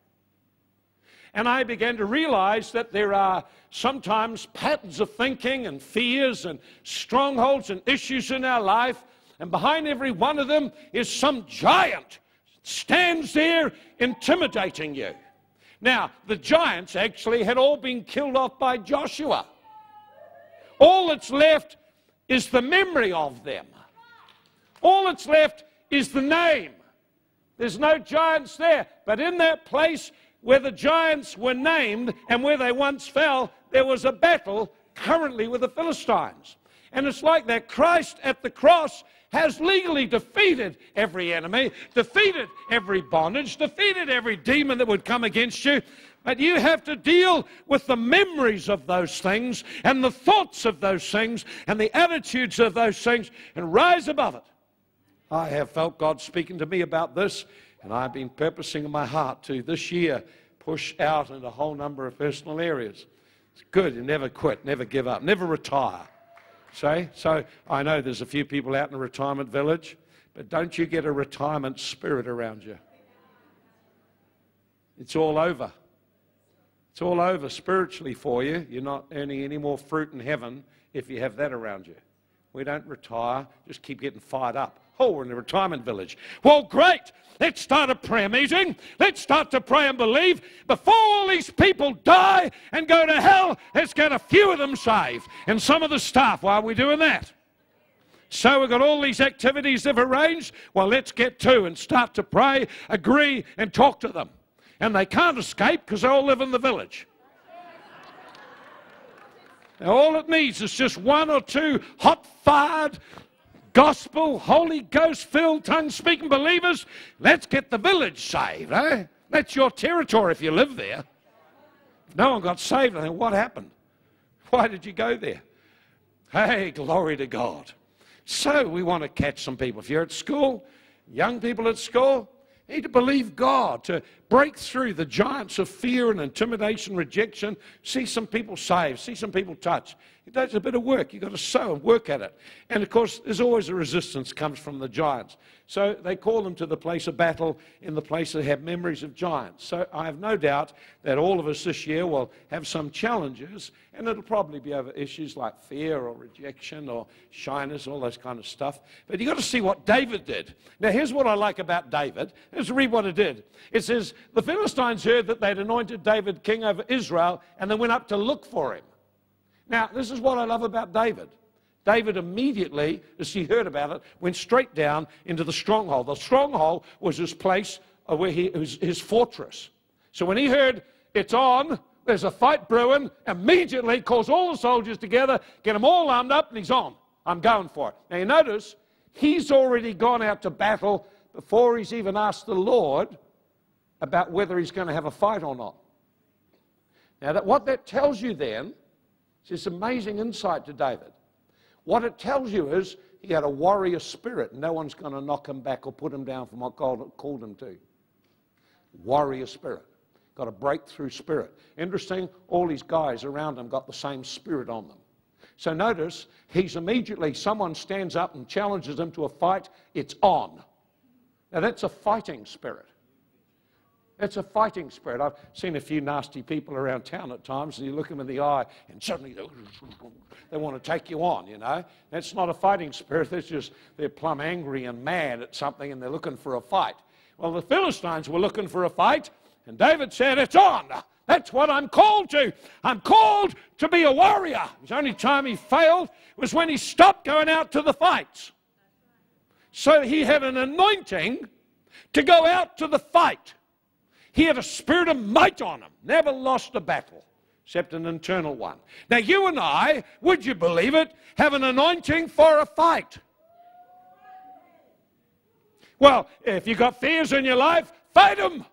And I began to realize that there are sometimes patterns of thinking and fears and strongholds and issues in our life. And behind every one of them is some giant stands there intimidating you. Now, the giants actually had all been killed off by Joshua. All that's left is the memory of them. All that's left is the name. There's no giants there. But in that place, where the giants were named and where they once fell, there was a battle currently with the Philistines. And it's like that. Christ at the cross has legally defeated every enemy, defeated every bondage, defeated every demon that would come against you. But you have to deal with the memories of those things and the thoughts of those things and the attitudes of those things and rise above it. I have felt God speaking to me about this and I've been purposing in my heart to this year push out in a whole number of personal areas. It's good. You never quit, never give up, never retire. Say, so I know there's a few people out in a retirement village, but don't you get a retirement spirit around you. It's all over. It's all over spiritually for you. You're not earning any more fruit in heaven if you have that around you. We don't retire, just keep getting fired up. Oh, in a retirement village. Well, great. Let's start a prayer meeting. Let's start to pray and believe. Before all these people die and go to hell, let's get a few of them saved. And some of the staff, why are we doing that? So we've got all these activities they've arranged. Well, let's get to and start to pray, agree, and talk to them. And they can't escape because they all live in the village. Now, all it needs is just one or two hot fired gospel, Holy Ghost filled, tongue speaking believers. Let's get the village saved, eh? That's your territory if you live there. If no one got saved, I think, what happened? Why did you go there? Hey, glory to God. So we want to catch some people. If you're at school, young people at school, need to believe God to break through the giants of fear and intimidation, rejection. See some people saved, see some people touched. It takes a bit of work. You've got to sow and work at it. And of course, there's always a resistance comes from the giants. So they call them to the place of battle in the place that have memories of giants. So I have no doubt that all of us this year will have some challenges, and it'll probably be over issues like fear or rejection or shyness, all those kind of stuff. But you've got to see what David did. Now, here's what I like about David. Let's read what it did. It says, The Philistines heard that they'd anointed David king over Israel, and they went up to look for him. Now, this is what I love about David. David immediately, as he heard about it, went straight down into the stronghold. The stronghold was his place uh, where he was his fortress. So when he heard it's on, there's a fight brewing, immediately calls all the soldiers together, get them all armed up, and he's on. I'm going for it. Now you notice he's already gone out to battle before he's even asked the Lord about whether he's going to have a fight or not. Now that what that tells you then is this amazing insight to David. What it tells you is he had a warrior spirit. No one's going to knock him back or put him down from what God called him to. Warrior spirit. Got a breakthrough spirit. Interesting, all these guys around him got the same spirit on them. So notice, he's immediately, someone stands up and challenges him to a fight, it's on. Now that's a fighting spirit. It's a fighting spirit. I've seen a few nasty people around town at times, and you look them in the eye, and suddenly they want to take you on, you know. That's not a fighting spirit. That's just they're plumb angry and mad at something, and they're looking for a fight. Well, the Philistines were looking for a fight, and David said, It's on. That's what I'm called to. I'm called to be a warrior. The only time he failed was when he stopped going out to the fights. So he had an anointing to go out to the fight. He had a spirit of might on him, never lost a battle except an internal one. Now, you and I, would you believe it, have an anointing for a fight. Well, if you've got fears in your life, fight them.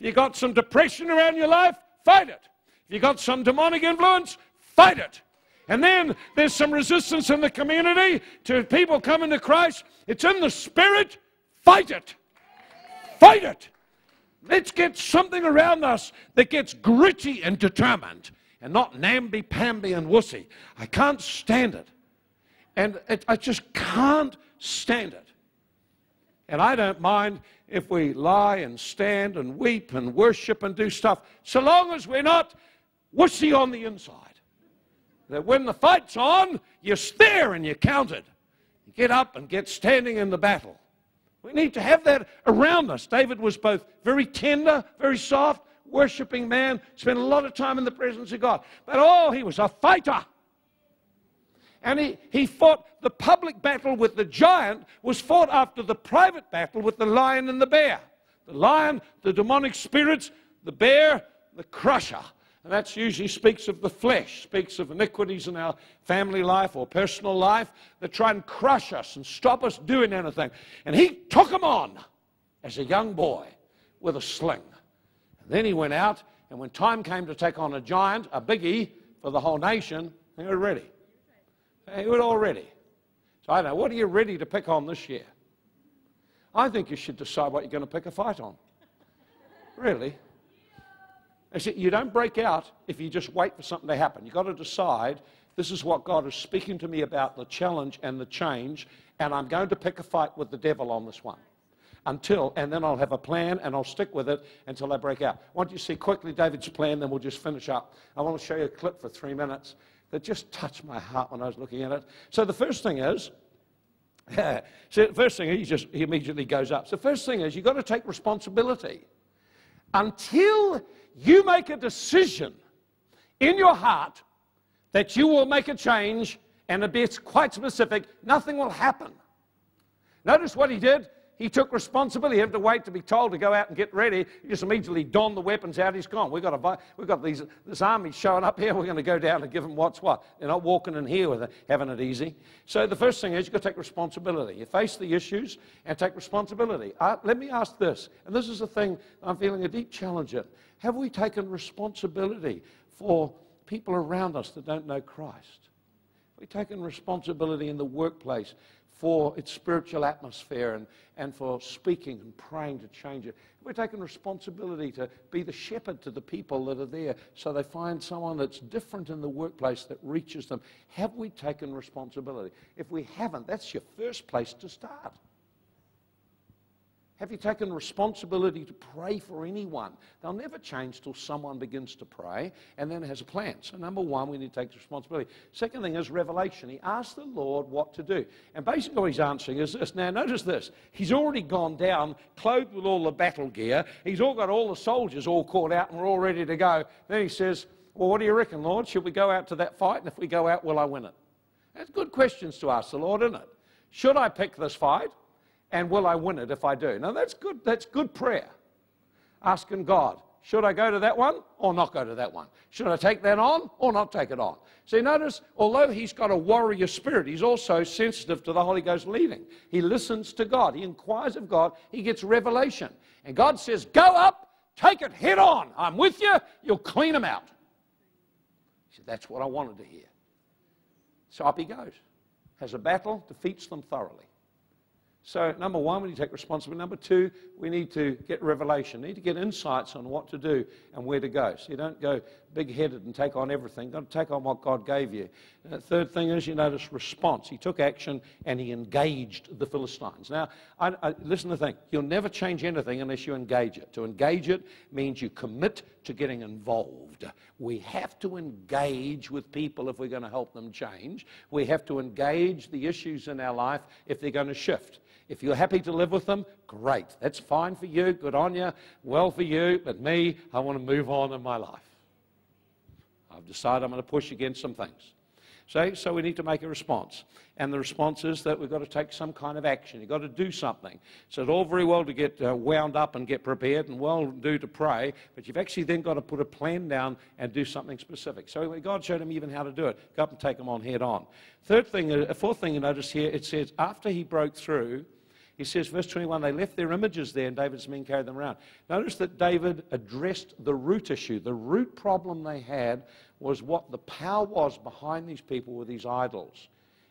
If you've got some depression around your life, fight it. If you've got some demonic influence, fight it. And then there's some resistance in the community to people coming to Christ. It's in the spirit, fight it. Fight it. Let's get something around us that gets gritty and determined and not namby-pamby and wussy. I can't stand it. And it, I just can't stand it. And I don't mind if we lie and stand and weep and worship and do stuff, so long as we're not wussy on the inside. That when the fight's on, you stare and you're counted. You get up and get standing in the battle. We need to have that around us. David was both very tender, very soft, worshiping man, spent a lot of time in the presence of God. But oh, he was a fighter. And he, he fought the public battle with the giant, was fought after the private battle with the lion and the bear. The lion, the demonic spirits, the bear, the crusher. And that usually speaks of the flesh, speaks of iniquities in our family life or personal life that try and crush us and stop us doing anything. And he took them on as a young boy with a sling. And then he went out, and when time came to take on a giant, a biggie for the whole nation, they were ready. They were all ready. So I know, what are you ready to pick on this year? I think you should decide what you're going to pick a fight on. Really. See, you don't break out if you just wait for something to happen. You've got to decide this is what God is speaking to me about the challenge and the change, and I'm going to pick a fight with the devil on this one. Until, and then I'll have a plan and I'll stick with it until I break out. I want you see quickly David's plan, then we'll just finish up. I want to show you a clip for three minutes that just touched my heart when I was looking at it. So the first thing is, so the first thing he just he immediately goes up. So the first thing is you've got to take responsibility. Until you make a decision in your heart that you will make a change and be quite specific, nothing will happen. Notice what he did. He took responsibility. He didn't to wait to be told to go out and get ready. He just immediately donned the weapons out. He's gone. We've got, a, we've got these, this army showing up here. We're going to go down and give them what's what. They're not walking in here with it, having it easy. So the first thing is you've got to take responsibility. You face the issues and take responsibility. Uh, let me ask this, and this is the thing I'm feeling a deep challenge at. Have we taken responsibility for people around us that don't know Christ? Have we taken responsibility in the workplace for its spiritual atmosphere and, and for speaking and praying to change it. Have We're taking responsibility to be the shepherd to the people that are there so they find someone that's different in the workplace that reaches them. Have we taken responsibility? If we haven't, that's your first place to start. Have you taken responsibility to pray for anyone? They'll never change till someone begins to pray and then has a plan. So, number one, we need to take responsibility. Second thing is revelation. He asked the Lord what to do. And basically, what he's answering is this. Now, notice this. He's already gone down, clothed with all the battle gear. He's all got all the soldiers all caught out and we're all ready to go. Then he says, Well, what do you reckon, Lord? Should we go out to that fight? And if we go out, will I win it? That's good questions to ask the Lord, isn't it? Should I pick this fight? And will I win it if I do? Now that's good, that's good prayer. Asking God, should I go to that one or not go to that one? Should I take that on or not take it on? See, notice, although he's got a warrior spirit, he's also sensitive to the Holy Ghost leading. He listens to God, he inquires of God, he gets revelation. And God says, Go up, take it head on. I'm with you, you'll clean them out. He said, That's what I wanted to hear. So up he goes, has a battle, defeats them thoroughly. So, number one, we need to take responsibility. Number two, we need to get revelation. We need to get insights on what to do and where to go. So, you don't go big headed and take on everything. You've got to take on what God gave you. The third thing is you notice response. He took action and he engaged the Philistines. Now, I, I, listen to the thing you'll never change anything unless you engage it. To engage it means you commit to getting involved. We have to engage with people if we're going to help them change. We have to engage the issues in our life if they're going to shift. If you're happy to live with them, great. That's fine for you. Good on you. Well for you. But me, I want to move on in my life. I've decided I'm going to push against some things. So, so we need to make a response. And the response is that we've got to take some kind of action. You've got to do something. So it's all very well to get uh, wound up and get prepared and well do to pray, but you've actually then got to put a plan down and do something specific. So God showed him even how to do it. Go up and take them on head on. Third thing, a uh, fourth thing you notice here, it says after he broke through, he says, verse 21, they left their images there and David's men carried them around. Notice that David addressed the root issue. The root problem they had was what the power was behind these people with these idols.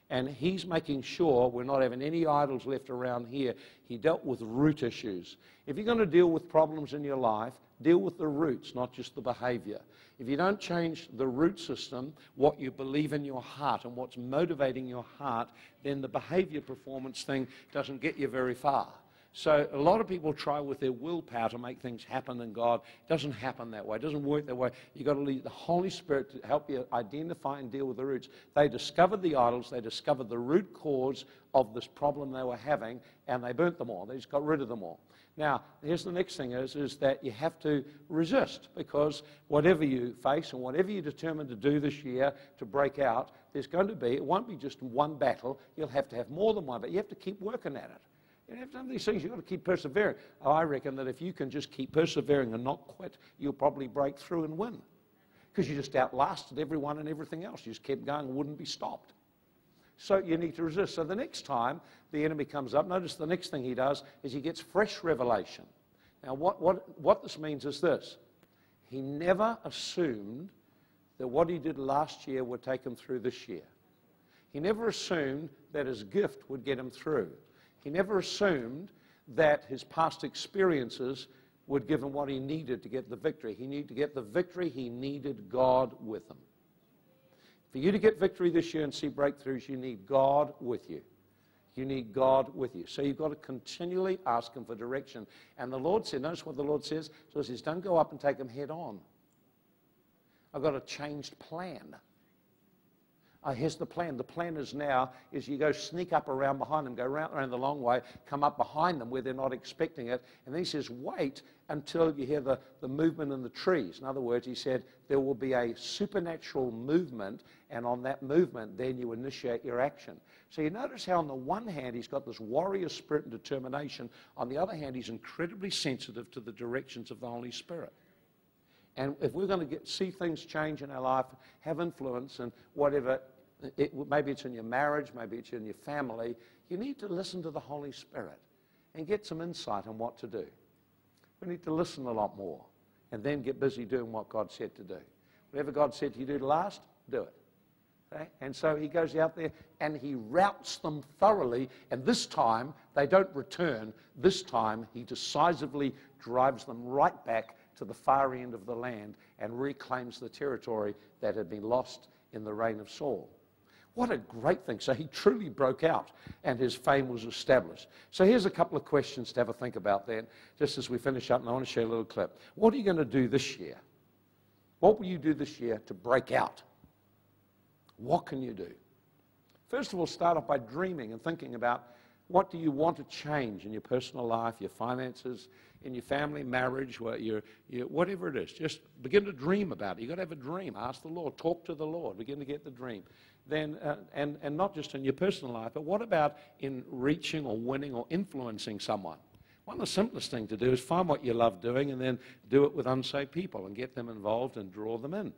And he's making sure we're not having any idols left around here. He dealt with root issues. If you're going to deal with problems in your life, deal with the roots, not just the behavior. If you don't change the root system, what you believe in your heart and what's motivating your heart, then the behavior performance thing doesn't get you very far. So a lot of people try with their willpower to make things happen in God. It doesn't happen that way. It doesn't work that way. You've got to leave the Holy Spirit to help you identify and deal with the roots. They discovered the idols. They discovered the root cause of this problem they were having, and they burnt them all. They just got rid of them all. Now, here's the next thing is, is that you have to resist because whatever you face and whatever you determine to do this year to break out, there's going to be, it won't be just one battle. You'll have to have more than one, but you have to keep working at it. You have some of these things, you've got to keep persevering. Oh, I reckon that if you can just keep persevering and not quit, you'll probably break through and win. Because you just outlasted everyone and everything else. You just kept going and wouldn't be stopped. So you need to resist. So the next time the enemy comes up, notice the next thing he does is he gets fresh revelation. Now, what, what, what this means is this he never assumed that what he did last year would take him through this year. He never assumed that his gift would get him through. He never assumed that his past experiences would give him what he needed to get the victory. He needed to get the victory, he needed God with him. For you to get victory this year and see breakthroughs, you need God with you. You need God with you. So you've got to continually ask Him for direction. And the Lord said, notice what the Lord says. So He says, don't go up and take them head on. I've got a changed plan. Uh, here's the plan. The plan is now is you go sneak up around behind them, go around, around the long way, come up behind them where they're not expecting it. And then he says, wait until you hear the, the movement in the trees. In other words, he said, there will be a supernatural movement, and on that movement, then you initiate your action. So you notice how on the one hand, he's got this warrior spirit and determination. On the other hand, he's incredibly sensitive to the directions of the Holy Spirit. And if we're going to get, see things change in our life, have influence, and whatever, it, maybe it's in your marriage, maybe it's in your family, you need to listen to the Holy Spirit and get some insight on what to do. We need to listen a lot more and then get busy doing what God said to do. Whatever God said you do last, do it. Okay? And so he goes out there and he routs them thoroughly. And this time, they don't return. This time, he decisively drives them right back to the far end of the land and reclaims the territory that had been lost in the reign of Saul. What a great thing. So he truly broke out and his fame was established. So here's a couple of questions to have a think about then, just as we finish up, and I want to share a little clip. What are you going to do this year? What will you do this year to break out? What can you do? First of all, start off by dreaming and thinking about what do you want to change in your personal life, your finances, in your family, marriage, your, your, whatever it is. Just begin to dream about it. You've got to have a dream. Ask the Lord. Talk to the Lord. Begin to get the dream. Then, uh, and, and not just in your personal life, but what about in reaching or winning or influencing someone? One of the simplest things to do is find what you love doing and then do it with unsaved people and get them involved and draw them in.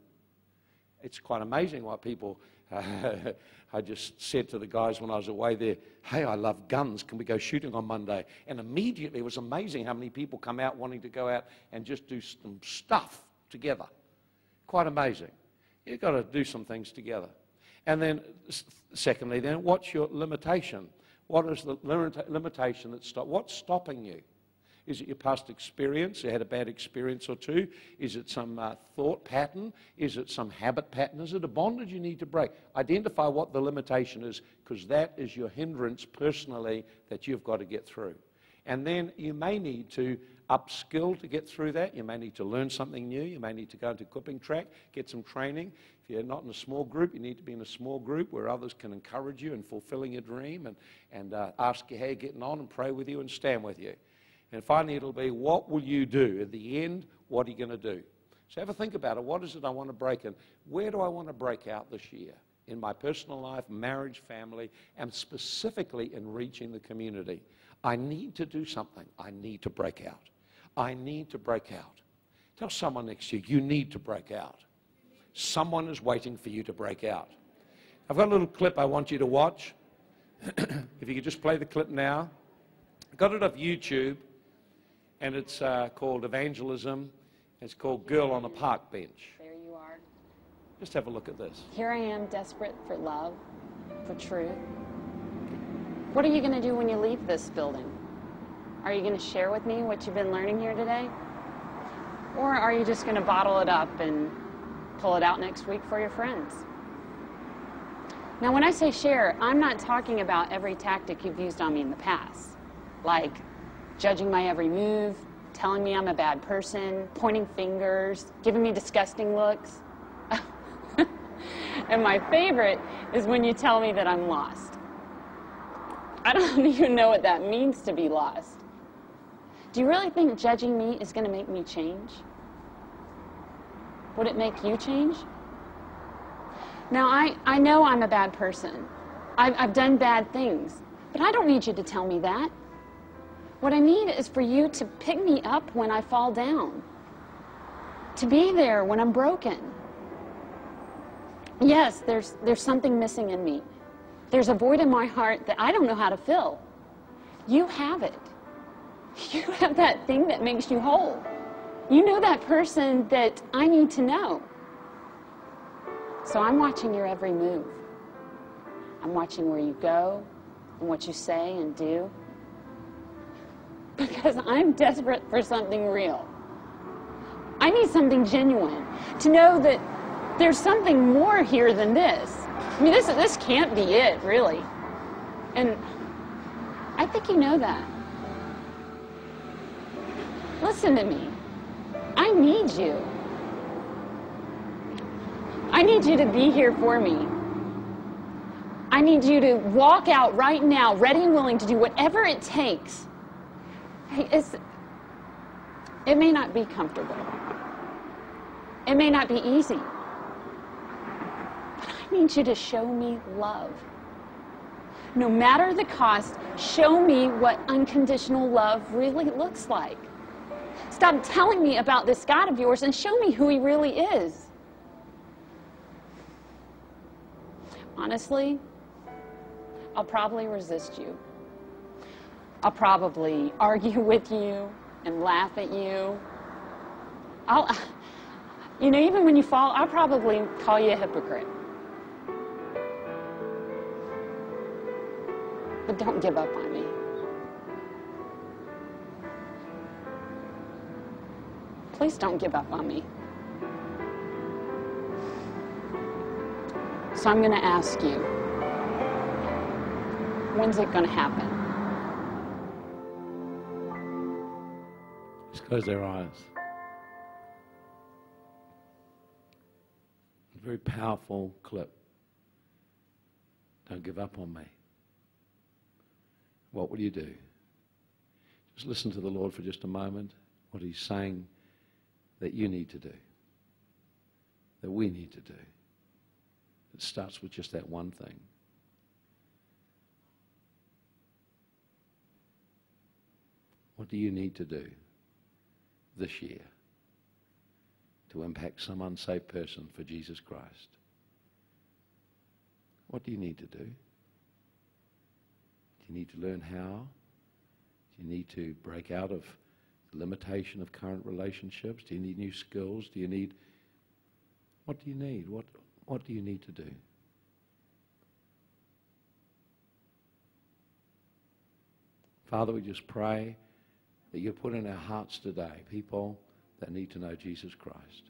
It's quite amazing what people I just said to the guys when I was away there, hey, I love guns. Can we go shooting on Monday? And immediately it was amazing how many people come out wanting to go out and just do some stuff together. Quite amazing. You've got to do some things together. And then, secondly, then, what's your limitation? What is the limitation that stop? What's stopping you? Is it your past experience? You had a bad experience or two? Is it some uh, thought pattern? Is it some habit pattern? Is it a bondage you need to break? Identify what the limitation is because that is your hindrance personally that you've got to get through. And then you may need to upskill to get through that. You may need to learn something new. You may need to go into equipping track, get some training. If you're not in a small group, you need to be in a small group where others can encourage you in fulfilling your dream and, and uh, ask you how you're getting on and pray with you and stand with you. And finally, it'll be, what will you do? At the end, what are you going to do? So have a think about it. What is it I want to break in? Where do I want to break out this year? In my personal life, marriage, family, and specifically in reaching the community. I need to do something. I need to break out. I need to break out. Tell someone next to you, you need to break out. Someone is waiting for you to break out. I've got a little clip I want you to watch. if you could just play the clip now. I got it off YouTube and it's uh, called Evangelism. It's called Girl on a Park Bench. There you are. Just have a look at this. Here I am, desperate for love, for truth. What are you going to do when you leave this building? Are you going to share with me what you've been learning here today? Or are you just going to bottle it up and pull it out next week for your friends? Now, when I say share, I'm not talking about every tactic you've used on me in the past, like judging my every move, telling me I'm a bad person, pointing fingers, giving me disgusting looks. and my favorite is when you tell me that I'm lost. I don't even know what that means to be lost. Do you really think judging me is going to make me change? Would it make you change? Now, I, I know I'm a bad person. I've, I've done bad things, but I don't need you to tell me that. What I need is for you to pick me up when I fall down, to be there when I'm broken. Yes, there's, there's something missing in me. There's a void in my heart that I don't know how to fill. You have it. You have that thing that makes you whole. You know that person that I need to know. So I'm watching your every move. I'm watching where you go and what you say and do because I'm desperate for something real. I need something genuine to know that there's something more here than this. I mean, this, this can't be it, really. And I think you know that. Listen to me. I need you. I need you to be here for me. I need you to walk out right now, ready and willing to do whatever it takes. It's, it may not be comfortable. It may not be easy. But I need you to show me love. No matter the cost, show me what unconditional love really looks like. Stop telling me about this God of yours and show me who he really is. Honestly, I'll probably resist you. I'll probably argue with you and laugh at you. I'll, you know, even when you fall, I'll probably call you a hypocrite. But don't give up on me. Please don't give up on me. So I'm going to ask you when's it going to happen? Just close their eyes. Very powerful clip. Don't give up on me. What will you do? Just listen to the Lord for just a moment, what He's saying that you need to do, that we need to do. It starts with just that one thing. What do you need to do this year to impact some unsaved person for Jesus Christ? What do you need to do? Do you need to learn how? Do you need to break out of limitation of current relationships? Do you need new skills? Do you need. What do you need? What, what do you need to do? Father, we just pray that you put in our hearts today people that need to know Jesus Christ.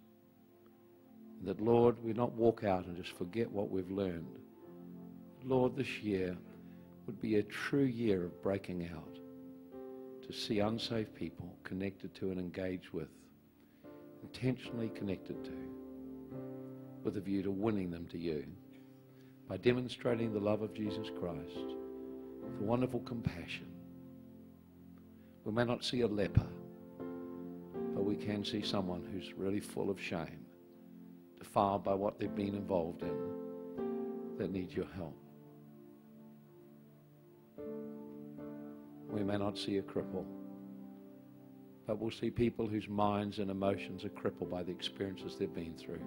That, Lord, we not walk out and just forget what we've learned. Lord, this year would be a true year of breaking out to see unsaved people connected to and engaged with, intentionally connected to, with a view to winning them to you by demonstrating the love of Jesus Christ, the wonderful compassion. We may not see a leper, but we can see someone who's really full of shame, defiled by what they've been involved in, that needs your help. We may not see a cripple, but we'll see people whose minds and emotions are crippled by the experiences they've been through.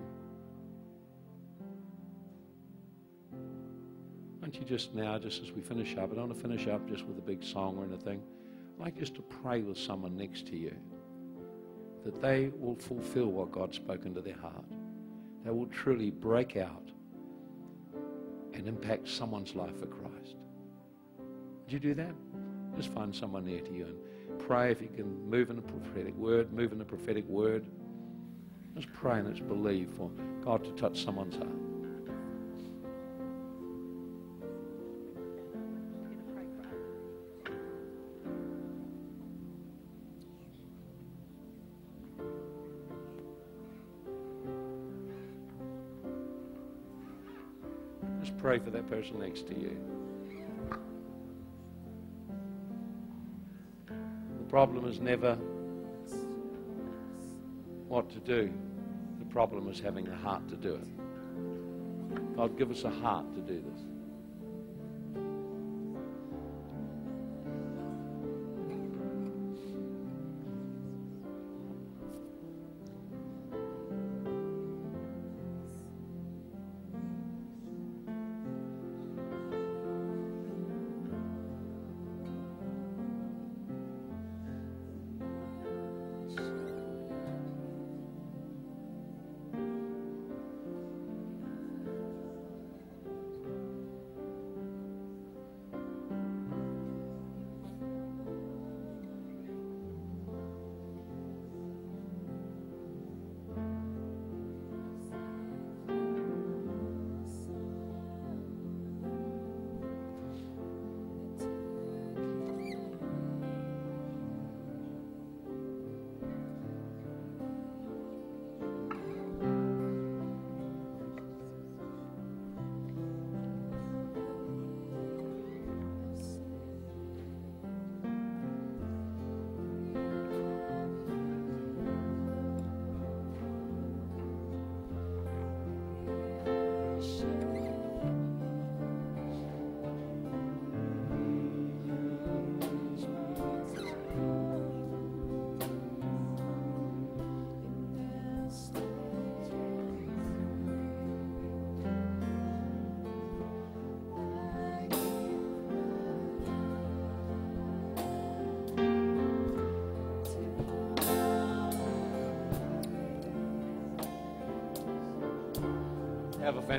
Why don't you just now, just as we finish up, I don't want to finish up just with a big song or anything. I'd like just to pray with someone next to you that they will fulfill what God's spoken to their heart. They will truly break out and impact someone's life for Christ. Would you do that? Just find someone near to you and pray if you can move in a prophetic word, move in a prophetic word. Just pray and let's believe for God to touch someone's heart. Just pray for that person next to you. Problem is never what to do. The problem is having a heart to do it. God, give us a heart to do this.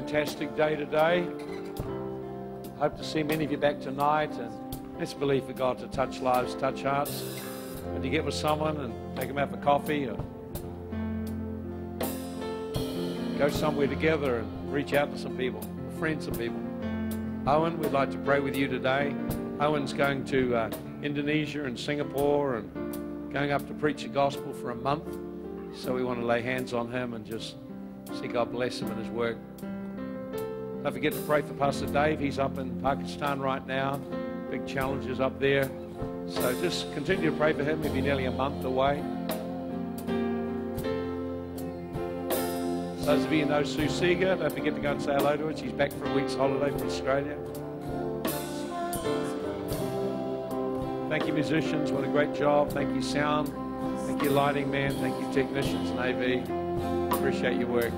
Fantastic day today. Hope to see many of you back tonight. And let's believe for God to touch lives, touch hearts. And to get with someone and take them out for coffee or go somewhere together and reach out to some people, friends some people. Owen, we'd like to pray with you today. Owen's going to uh, Indonesia and Singapore and going up to preach the gospel for a month. So we want to lay hands on him and just see God bless him in his work. Don't forget to pray for Pastor Dave. He's up in Pakistan right now. Big challenges up there. So just continue to pray for him. He'll be nearly a month away. Those of you who know Sue Seeger, don't forget to go and say hello to her. She's back for a week's holiday from Australia. Thank you, musicians. What a great job. Thank you, sound. Thank you, lighting man. Thank you, technicians and AV. Appreciate your work.